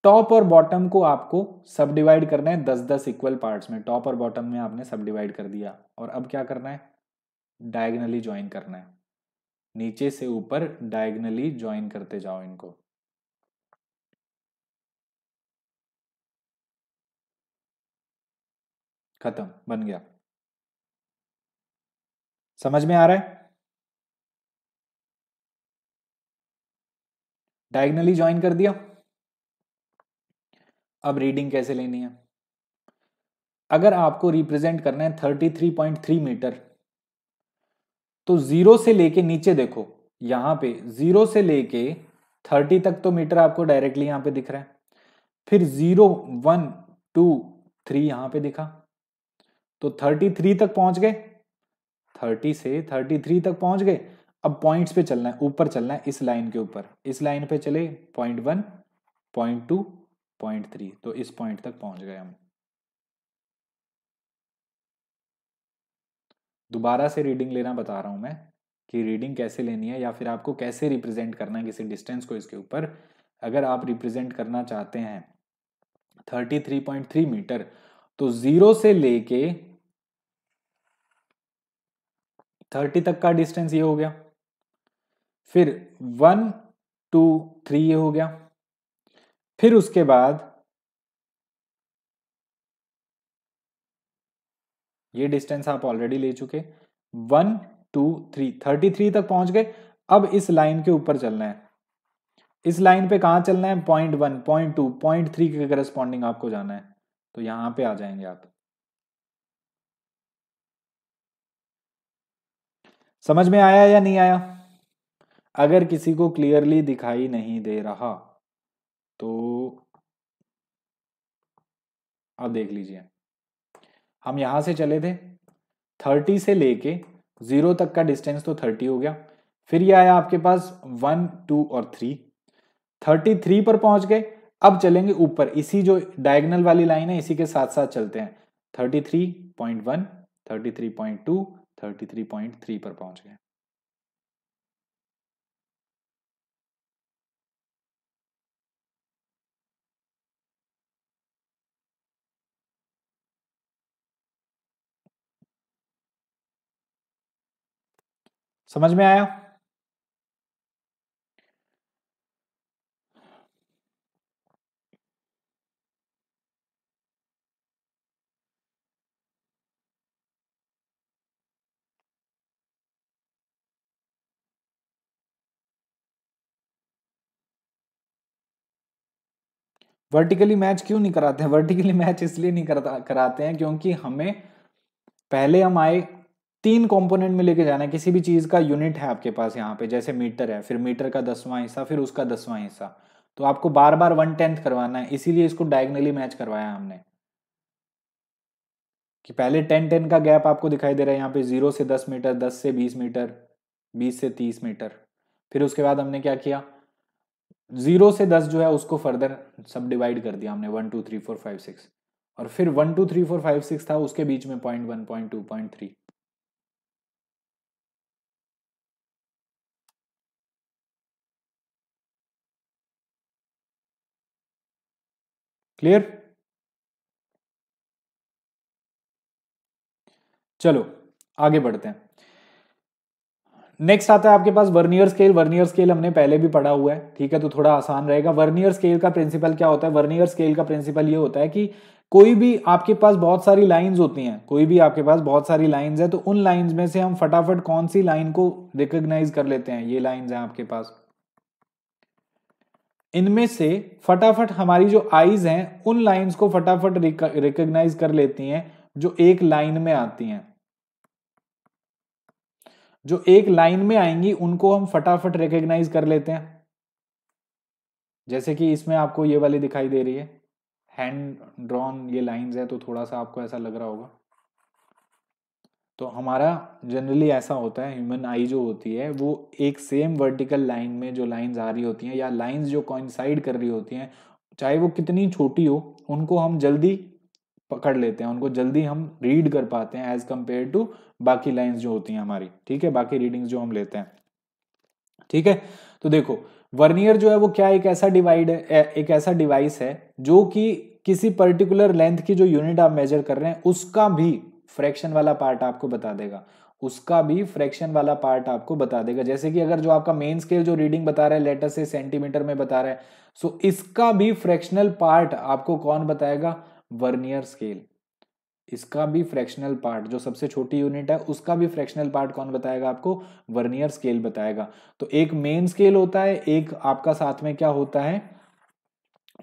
टॉप और बॉटम को आपको सब डिवाइड करना है दस दस इक्वल पार्ट्स में। टॉप और बॉटम में आपने सब डिवाइड कर दिया। और अब क्या करना है? डायगनली ज्वाइन करना है। नीचे से ऊपर डायगनली ज्वाइन करते जाओ इनको। खत्म, बन गया। समझ में आ रहा है? डायगनली ज्वाइन कर दिया। अब रीडिंग कैसे लेनी है? अगर आपको रिप्रेजेंट करना है 33.3 मीटर तो ज़ीरो से लेके नीचे देखो, यहाँ पे ज़ीरो से लेके 30 तक तो मीटर आपको डायरेक्टली यहाँ पे दिख रहा है। फिर ज़ीरो वन टू थ्री यहाँ पे दिखा। तो 33 तक पहुँच गए। 30 से 33 तक पहुँच गए। अब पॉइंट्स पे चलना है, ऊपर चलना है इस लाइन के ऊपर। इस लाइन पे चले point one point two point three तो इस पॉइंट तक पहुँच गए हम। दोबारा से रीडिंग लेना बता रहा हूँ मैं कि रीडिंग कैसे लेनी है या फिर आपको कैसे रिप्रेजेंट करना है किसी डिस्टेंस को इसके ऊपर। अगर आप रिप्रेजेंट करना चाहते हैं 33.3 मीटर तो ज़ीरो से लेके 30 तक का डिस्टेंस ये हो गया। फिर वन, टू, थ्री ये हो गया। फिर उसके बाद ये डिस्टेंस आप ऑलरेडी ले चुके। One, two, three, thirty three तक पहुँच गए। अब इस लाइन के ऊपर चलना है। इस लाइन पे कहाँ चलना है? Point one, point two, point three के करस्पॉन्डिंग आपको जाना है। तो यहाँ पे आ जाएँगे आप। समझ में आया या नहीं आया? अगर किसी को क्लियरली दिखाई नहीं दे रहा तो अब देख लीजिए। हम यहाँ से चले थे, थर्टी से लेके ज़ीरो तक का डिस्टेंस तो थर्टी हो गया। फिर ये आया आपके पास वन, टू और थ्री। थर्टी थ्री पर पहुँच गए। अब चलेंगे ऊपर। इसी जो डायगनल वाली लाइन है, इसी के साथ साथ चलते हैं। Thirty three point one, thirty three point two, thirty three point three पर पहुँच गए। समझ में आया? वर्टिकली मैच क्यों नहीं कराते हैं? वर्टिकली मैच इसलिए नहीं करता कराते हैं क्योंकि हमें पहले हम आए तीन कंपोनेंट में लेके जाना है। किसी भी चीज़ का यूनिट है आपके पास यहाँ पे, जैसे मीटर है, फिर मीटर का दसवां हिस्सा, फिर उसका दसवां हिस्सा। तो आपको बार बार वन टेंथ करवाना है, इसीलिए इसको डायगनली मैच करवाया हमने। कि पहले टेन टेन का गैप आपको दिखाई दे रहा है, यहाँ पे ज़ीरो से दस मीटर दस से बीस मीटर बीस से तीस मीटर फिर उसके बाद हमने क्या किया? ज़ीरो से दस जो है, उसको फर्दर सब डिवाइड कर दिया हमने one two three four five six और फिर one two three four five six था, उसके बीच में point one point two point three clear चलो, आगे बढ़ते हैं। नेक्स्ट आता है आपके पास वर्नियर स्केल। वर्नियर स्केल हमने पहले भी पढ़ा हुआ है, ठीक है? तो थोड़ा आसान रहेगा। वर्नियर स्केल का प्रिंसिपल क्या होता है? वर्नियर स्केल का प्रिंसिपल ये होता है कि कोई भी आपके पास बहुत सारी लाइंस होती हैं, कोई भी आपके पास बहुत सारी लाइंस है तो उन लाइंस में से हम फटाफट कौन सी लाइन को रिकॉग्नाइज कर लेते हैं? ये लाइंस हैं आपके पास। इनमें से फटाफट हमारी जो आईज हैं, उन लाइंस को फटाफट रिकॉग्नाइज कर लेती हैं, जो एक लाइन में आती हैं। जो एक लाइन में आएँगी, उनको हम फटाफट रिकॉग्नाइज कर लेते हैं। जैसे कि इसमें आपको ये वाली दिखाई दे रही है। हैंड ड्रॉन ये लाइंस है तो थोड़ा सा आपको ऐसा लग रहा होगा। तो हमारा जनरली ऐसा होता है ह्यूमन आई जो होती है, वो एक सेम वर्टिकल लाइन में जो लाइंस आ रही होती हैं या लाइंस जो कॉइंसाइड कर रही होती हैं, चाहे वो कितनी छोटी हो, उनको हम जल्दी पकड़ लेते हैं, उनको जल्दी हम रीड कर पाते हैं एज कंपेयर टू बाकी लाइंस जो होती हैं हमारी। ठीक है? बाकी रीडिंग्स जो हम लेते हैं। ठीक है? तो देखो वर्नियर जो है वो क्या एक ऐसा डिवाइड एक ऐसा डिवाइस है, जो कि किसी पर्टिकुलर लेंथ की जो यूनिट आप मेजर कर रहे हैं, उसका भी फ्रैक्शन वाला पार्ट आपको बता देगा। उसका भी फ्रैक्शन वाला पार्ट आपको बता देगा। जैसे कि अगर जो आपका मेन स्केल जो रीडिंग बता रहा है, लेटर से सेंटीमीटर में बता रहा है सो इसका भी फ्रैक्शनल पार्ट आपको कौन बताएगा? Vernier scale. इसका भी फ्रैक्शनल पार्ट, जो सबसे छोटी यूनिट है, उसका भी फ्रैक्शनल पार्ट कौन बताएगा आपको? वर्नियर स्केल बताएगा। तो एक मेन स्केल होता है, एक आपका साथ में क्या होता है?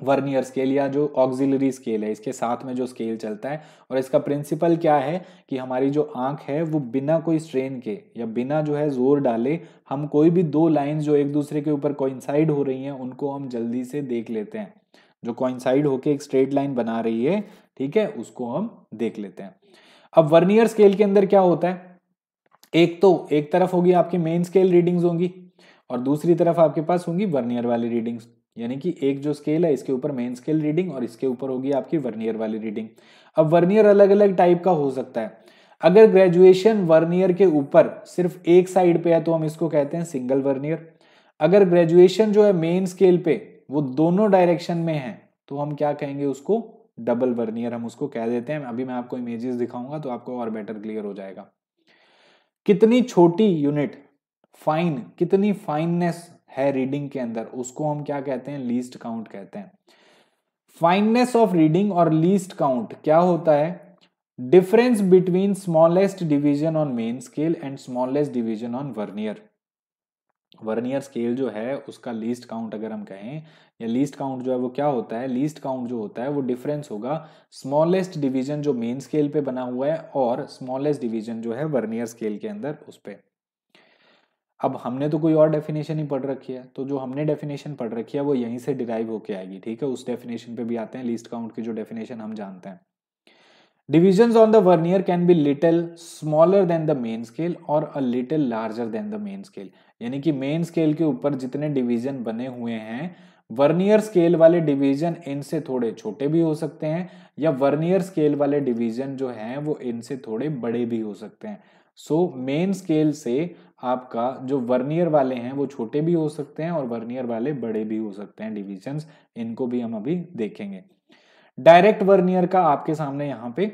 वर्नियर स्केल या जो ऑक्सिलरी स्केल है, इसके साथ में जो स्केल चलता है, और इसका प्रिंसिपल क्या है कि हमारी जो आँख है, वो बिना कोई स्ट्रेन के या बिना जो है ज़ोर डाले, हम कोई भी दो लाइंस जो एक दूसरे के ऊपर कोइंसाइड हो रही हैं, उनको हम जल्दी से देख लेते हैं। जो कोइंसाइड होके एक स्ट्रेट लाइन बना रही है, ठीक है, उसको हम देख लेते हैं। अब वर्नियर स्केल के अंदर क्या होता है? एक तो एक तरफ़ होगी आपकी मेन स्केल रीडिंग्स होंगी, और दूसरी तरफ़ आपके पास होंगी वर्नियर वाली रीडिंग्स यानी कि एक जो स्केल है, इसके ऊपर मेन स्केल रीडिंग और इसके ऊपर होगी आपकी वर्नियर वाली रीडिंग अब वर्नियर अलग अलग टाइप का हो सकता है। अगर ग्रेजुएशन वर्नियर के ऊपर सिर्फ़ एक साइड पे है तो हम इसको कहते हैं सिंगल वर्नियर अगर ग्रेजुएशन जो है मेन स्केल पे, वो दोनों डायरेक्शन में है तो हम क्या कहेंगे उसको? डबल वर्नियर हम उसको कह देते हैं। अभी मैं आपको इमेजेस दिखाऊँगा तो आपको और बेटर क्लियर हो जाएगा। कितनी छोटी यूनिट फाइन कितनी फाइननेस है रीडिंग के अंदर, उसको हम क्या कहते हैं? लीस्ट काउंट कहते हैं। फाइननेस ऑफ़ रीडिंग और लीस्ट काउंट क्या होता है? Difference between smallest division on main scale and smallest division on vernier vernier scale जो है, उसका लीस्ट काउंट अगर हम कहें, या लीस्ट काउंट जो है वो क्या होता है? लीस्ट काउंट जो होता है, वो डिफरेंस होगा स्मॉलेस्ट डिवीज़न जो मेन स्केल पे बना हुआ है और स्मॉलेस्ट डिवीज़न जो है वर्नियर स्केल के अंदर, उस पर अब हमने तो कोई और डेफिनेशन ही पढ़ रखी है तो जो हमने डेफिनेशन पढ़ रखी है, वो यहीं से डिराइव होके आएगी, ठीक है? उस डेफिनेशन पे भी आते हैं लीस्ट काउंट की जो डेफिनेशन हम जानते हैं। Division on the vernier can be little smaller than the main scale और a little larger than the main scale यानी कि मेन स्केल के ऊपर जितने डिवीज़न बने हुए हैं वर्नियर स्केल वाले डिवीज़न इनसे थोड़े छोटे भी हो सकते हैं या वर्नियर स्केल वाले डिवीज़न जो हैं, वो इनसे थोड़े बड़े भी हो सकते हैं। सो मेन स्केल से आपका जो वर्नियर वाले हैं, वो छोटे भी हो सकते हैं और वर्नियर वाले बड़े भी हो सकते हैं डिविजन इनको भी हम अभी देखेंगे। डायरेक्ट वर्नियर का आपके सामने यहाँ पे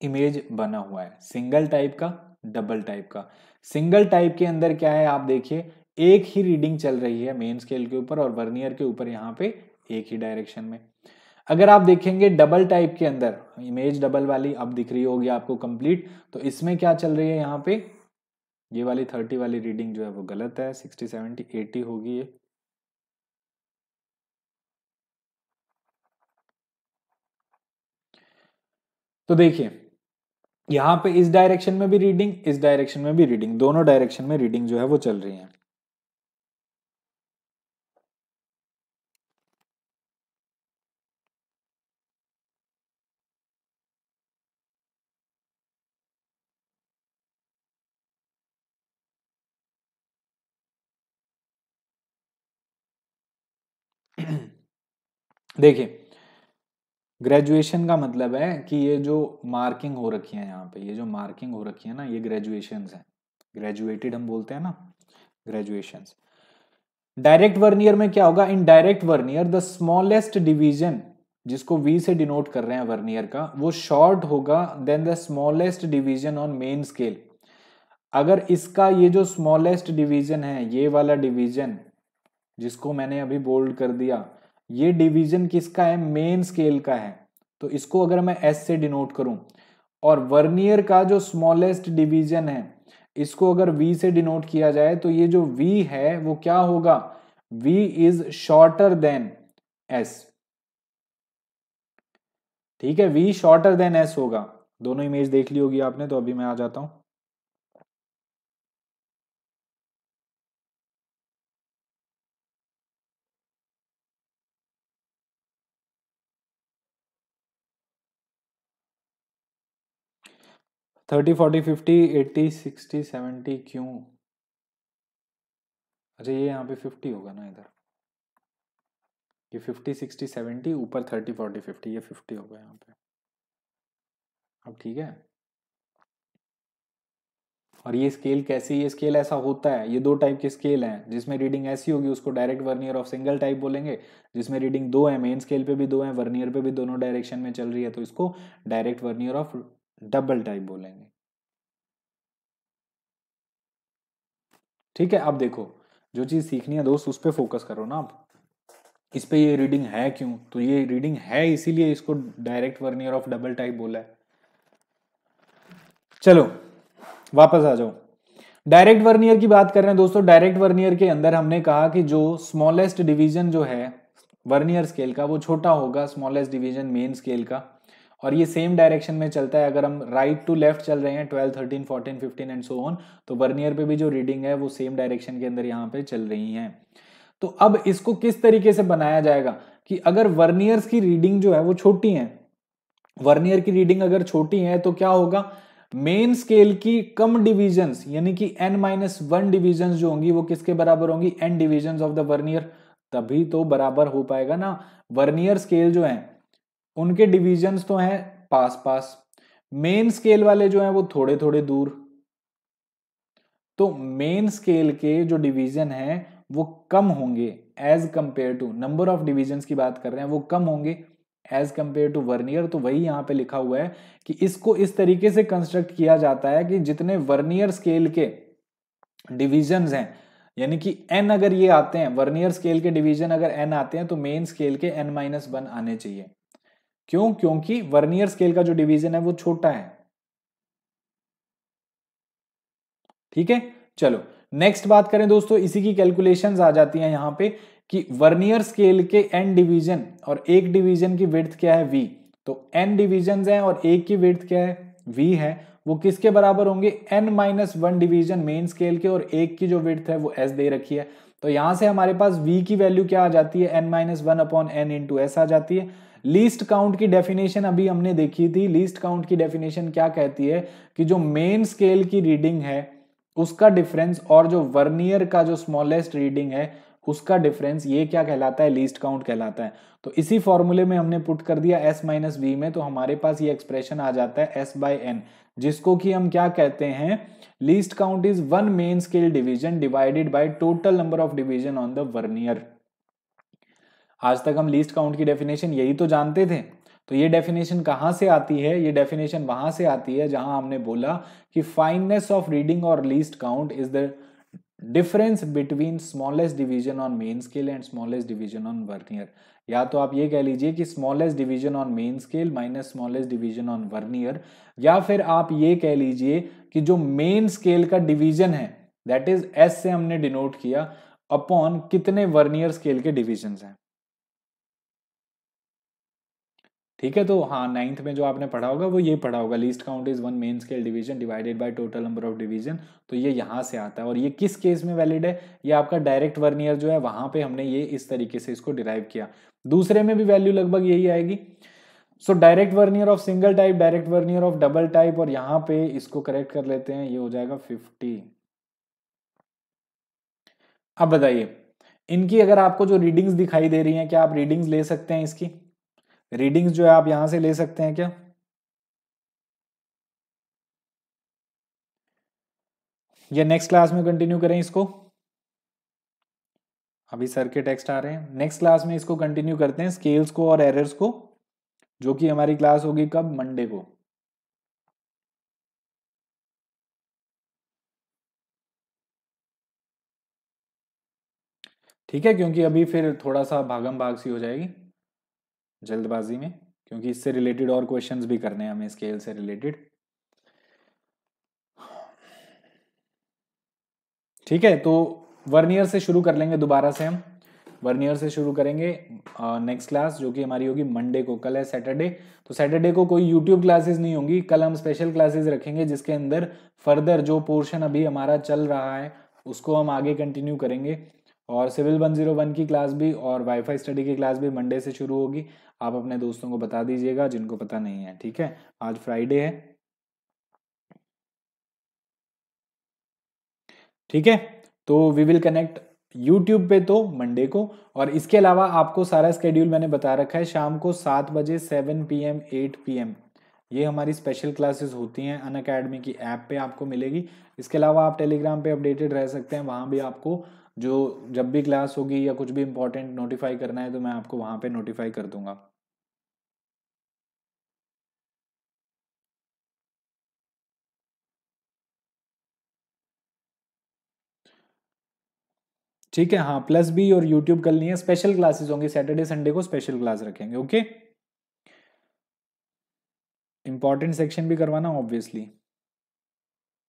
इमेज बना हुआ है। सिंगल टाइप का, डबल टाइप का। सिंगल टाइप के अंदर क्या है, आप देखिए, एक ही रीडिंग चल रही है मेन स्केल के ऊपर और वर्नियर के ऊपर यहाँ पे एक ही डायरेक्शन में। अगर आप देखेंगे डबल टाइप के अंदर, इमेज डबल वाली अब दिख रही होगी आपको कंप्लीट तो इसमें क्या चल रही है यहाँ पे? ये वाली थर्टी वाली रीडिंग जो है वो गलत है, सिक्सटी, सेवेंटी, एटी होगी ये। तो देखिए, यहाँ पे इस डायरेक्शन में भी रीडिंग, इस डायरेक्शन में भी रीडिंग, दोनों डायरेक्शन में रीडिंग जो है वो चल रही है। देखिए ग्रेजुएशन का मतलब है कि ये जो मार्किंग हो रखी है यहाँ पे, ये जो मार्किंग हो रखी है ना, ये ग्रेजुएशन है। ग्रेजुएटेड हम बोलते हैं ना ग्रेजुएशन डायरेक्ट वर्नियर में क्या होगा? In direct vernier the smallest division जिसको वी से डिनोट कर रहे हैं वर्नियर का, वो शॉर्ट होगा than the smallest division on main scale अगर इसका ये जो स्मॉलेस्ट डिवीज़न है, ये वाला डिवीज़न जिसको मैंने अभी बोल्ड कर दिया, ये डिवीज़न किसका है? मेन स्केल का है। तो इसको अगर मैं एस से डिनोट करूँ, और वर्नियर का जो स्मॉलेस्ट डिवीज़न है, इसको अगर वी से डिनोट किया जाए तो ये जो वी है, वो क्या होगा? V is shorter than S ठीक है? वी शॉर्टर देन एस होगा। दोनों इमेज देख ली होगी आपने तो अभी मैं आ जाता हूँ। Thirty, forty, fifty, eighty, sixty, seventy क्यों? अच्छा ये यहाँ पे फिफ्टी होगा ना इधर। ये फिफ्टी, सिक्सटी, सेवेंटी, ऊपर थर्टी, फोर्टी, फिफ्टी, ये फिफ्टी होगा यहाँ पे। अब ठीक है। और ये स्केल कैसी, ये स्केल ऐसा होता है, ये दो टाइप के स्केल हैं, जिसमें रीडिंग ऐसी होगी, उसको direct vernier of single type बोलेंगे, जिसमें रीडिंग दो है, मेन स्केल पे भी दो है, वर्नियर पे भी दोनों डायरेक्शन में चल रही है तो इसको direct vernier of double type बोलेंगे। ठीक है, अब देखो, जो चीज़ सीखनी है दोस्त, उस पर फोकस करो ना आप। इस पे ये रीडिंग है क्यों? तो ये रीडिंग है इसीलिए इसको direct vernier of double type बोला है। चलो, वापस आ जाओ। डायरेक्ट वर्नियर की बात कर रहे हैं दोस्तों, डायरेक्ट वर्नियर के अंदर हमने कहा कि जो स्मॉलेस्ट डिवीज़न जो है वर्नियर स्केल का, वो छोटा होगा, स्मॉलेस्ट डिवीज़न मेन स्केल का। और ये सेम डायरेक्शन में चलता है। अगर हम राइट टू लेफ़्ट चल रहे हैं twelve thirteen fourteen fifteen and so on तो वर्नियर पे भी जो रीडिंग है, वो सेम डायरेक्शन के अंदर यहाँ पे चल रही है। तो अब इसको किस तरीके से बनाया जाएगा कि अगर वर्नियर्स की रीडिंग जो है, वो छोटी है। वर्नियर की रीडिंग अगर छोटी है तो क्या होगा? मेन स्केल की कम डिविजन्स यानी कि एन माइनस वन डिविजन जो होंगी, वो किसके बराबर होंगी? N division of the vernier तभी तो बराबर हो पाएगा ना। वर्नियर स्केल जो है उनके डिविजन्स तो हैं पास पास मेन स्केल वाले जो हैं वो थोड़े थोड़े दूर। तो मेन स्केल के जो डिवीज़न है, वो कम होंगे as compare to number of division की बात कर रहे हैं, वो कम होंगे एज कंपेयर टू वर्नियर तो वही यहाँ पे लिखा हुआ है कि इसको इस तरीके से कंस्ट्रक्ट किया जाता है कि जितने वर्नियर स्केल के डिविजन हैं, यानी कि एन अगर ये आते हैं वर्नियर स्केल के डिवीज़न अगर एन आते हैं तो मेन स्केल के एन माइनस वन आने चाहिए। क्यों? क्योंकि वर्नियर स्केल का जो डिवीज़न है वो छोटा है। ठीक है? चलो नेक्स्ट बात करें दोस्तों, इसी की कैलकुलेशंस आ जाती हैं यहाँ पे कि वर्नियर स्केल के एन डिवीज़न और एक डिवीज़न की विड्थ क्या है? वी तो एन डिवीज़न है और एक की विड्थ क्या है? वी है। वो किसके बराबर होंगे? N minus one division main scale के और एक की जो विड्थ है वो एस दे रखी है। तो यहाँ से हमारे पास v की वैल्यू क्या आ जाती है? N minus one upon N into S आ जाती है। लीस्ट काउंट की डेफिनेशन अभी हमने देखी थी। लीस्ट काउंट की डेफिनेशन क्या कहती है कि जो मेन स्केल की रीडिंग है, उसका डिफरेंस और जो वर्नियर का जो स्मॉलेस्ट रीडिंग है, उसका डिफरेंस ये क्या कहलाता है? लीस्ट काउंट कहलाता है। तो इसी फॉर्मूले में हमने पुट कर दिया एस माइनस वी में तो हमारे पास ये एक्सप्रेशन आ जाता है एस बाई एन जिसको कि हम क्या कहते हैं? Least count is one main scale division divided by total number of division on the vernier आज तक हम लीस्ट काउंट की डेफिनेशन यही तो जानते थे। तो ये डेफिनेशन कहाँ से आती है? ये डेफिनेशन वहाँ से आती है जहाँ हमने बोला कि फाइननेस ऑफ़ रीडिंग और least count is the difference between smallest division on main scale and smallest division on vernier या तो आप ये कह लीजिए कि smallest division on main scale minus smallest division on vernier या फिर आप ये कह लीजिए कि जो मेन स्केल का डिवीज़न है दैट इज़ एस से हमने डिनोट किया अपॉन कितने वर्नियर स्केल के डिविजन हैं। ठीक है? तो हाँ नाइन्थ में जो आपने पढ़ा होगा, वो ये पढ़ा होगा least count is one main scale division divided by total number of division तो ये यहाँ से आता है और ये किस केस में वैलिड है? ये आपका डायरेक्ट वर्नियर जो है, वहाँ पे हमने ये इस तरीके से इसको डिराइव किया। दूसरे में भी वैल्यू लगभग यही आएगी। So direct vernier of single type direct vernier of double type और यहाँ पे इसको करेक्ट कर लेते हैं, ये हो जाएगा फिफ्टी अब बताइए, इनकी अगर आपको जो रीडिंग्स दिखाई दे रही हैं, क्या आप रीडिंग्स ले सकते हैं इसकी? रीडिंग्स जो है आप यहाँ से ले सकते हैं क्या? ये नेक्स्ट क्लास में कंटिन्यू करें इसको? अभी सर के टेक्स्ट आ रहे हैं। नेक्स्ट क्लास में इसको कंटिन्यू करते हैं स्केल्स को और एरर्स को, जो कि हमारी क्लास होगी कब? मंडे को। ठीक है, क्योंकि अभी फिर थोड़ा सा भागम भाग सी हो जाएगी। जल्दबाजी में, क्योंकि इससे रिलेटेड और क्वेश्चंस भी करने हैं हमें स्केल से रिलेटेड ठीक है तो वर्नियर से शुरू कर लेंगे दोबारा से हम। वर्नियर से शुरू करेंगे नेक्स्ट क्लास जो कि हमारी होगी मंडे को। कल है सैटरडे तो सैटरडे को कोई यूट्यूब क्लासेस नहीं होंगी। कल हम स्पेशल क्लासेस रखेंगे, जिसके अंदर फर्दर जो पोर्शन अभी हमारा चल रहा है, उसको हम आगे कंटिन्यू करेंगे। और सिविल 101 की क्लास भी और वाईफाई स्टडी की क्लास भी मंडे से शुरू होगी। आप अपने दोस्तों को बता दीजिएगा, जिनको पता नहीं है, ठीक है? आज फ्राइडे है। ठीक है? तो वी विल कनेक्ट यूट्यूब पे तो मंडे को, और इसके अलावा आपको सारा स्केड्यूल मैंने बता रखा है, शाम को सात बजे seven P M eight P M ये हमारी स्पेशल क्लासेस होती हैं, अन अकेडमी की ऐप पे आपको मिलेगी। इसके अलावा आप टेलीग्राम पे अपडेटेड रह सकते हैं, वहाँ भी आपको जो जब भी क्लास होगी या कुछ भी इंपॉर्टेंट नोटिफाई करना है तो मैं आपको वहाँ पे नोटिफाई कर दूँगा। ठीक है हाँ प्लस बी और यूट्यूब कल नहीं है स्पेशल क्लासेस होंगे सैटरडे संडे को स्पेशल क्लास रखेंगे ओके इंपॉर्टेंट सेक्शन भी करवाना ऑब्वियसली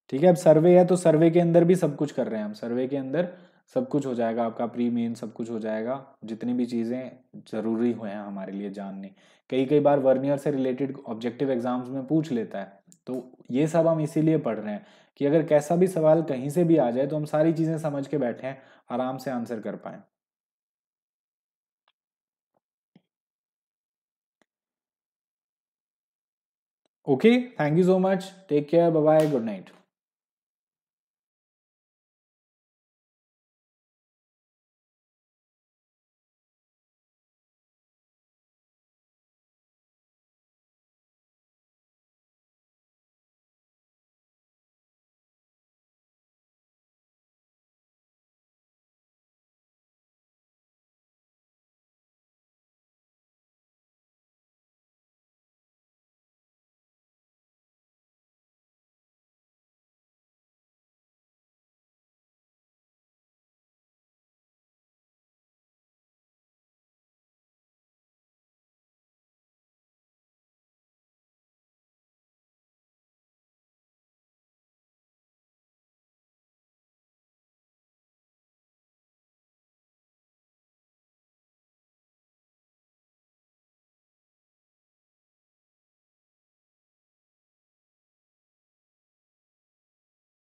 ठीक है, अब सर्वे है तो सर्वे के अंदर भी सब कुछ कर रहे हैं हम सर्वे के अंदर सब कुछ हो जाएगा, आपका प्री मेन सब कुछ हो जाएगा। जितनी भी चीज़ें ज़रूरी हुए हैं हमारे लिए जानने। कई कई बार वर्नियर से रिलेटेड ऑब्जेक्टिव एग्ज़ाम्स में पूछ लेता है। तो ये सब हम इसीलिए पढ़ रहे हैं कि अगर कैसा भी सवाल कहीं से भी आ जाए तो हम सारी चीज़ें समझ के बैठे हैं आराम से आंसर कर पाए। Okay thank you so much take care bye good night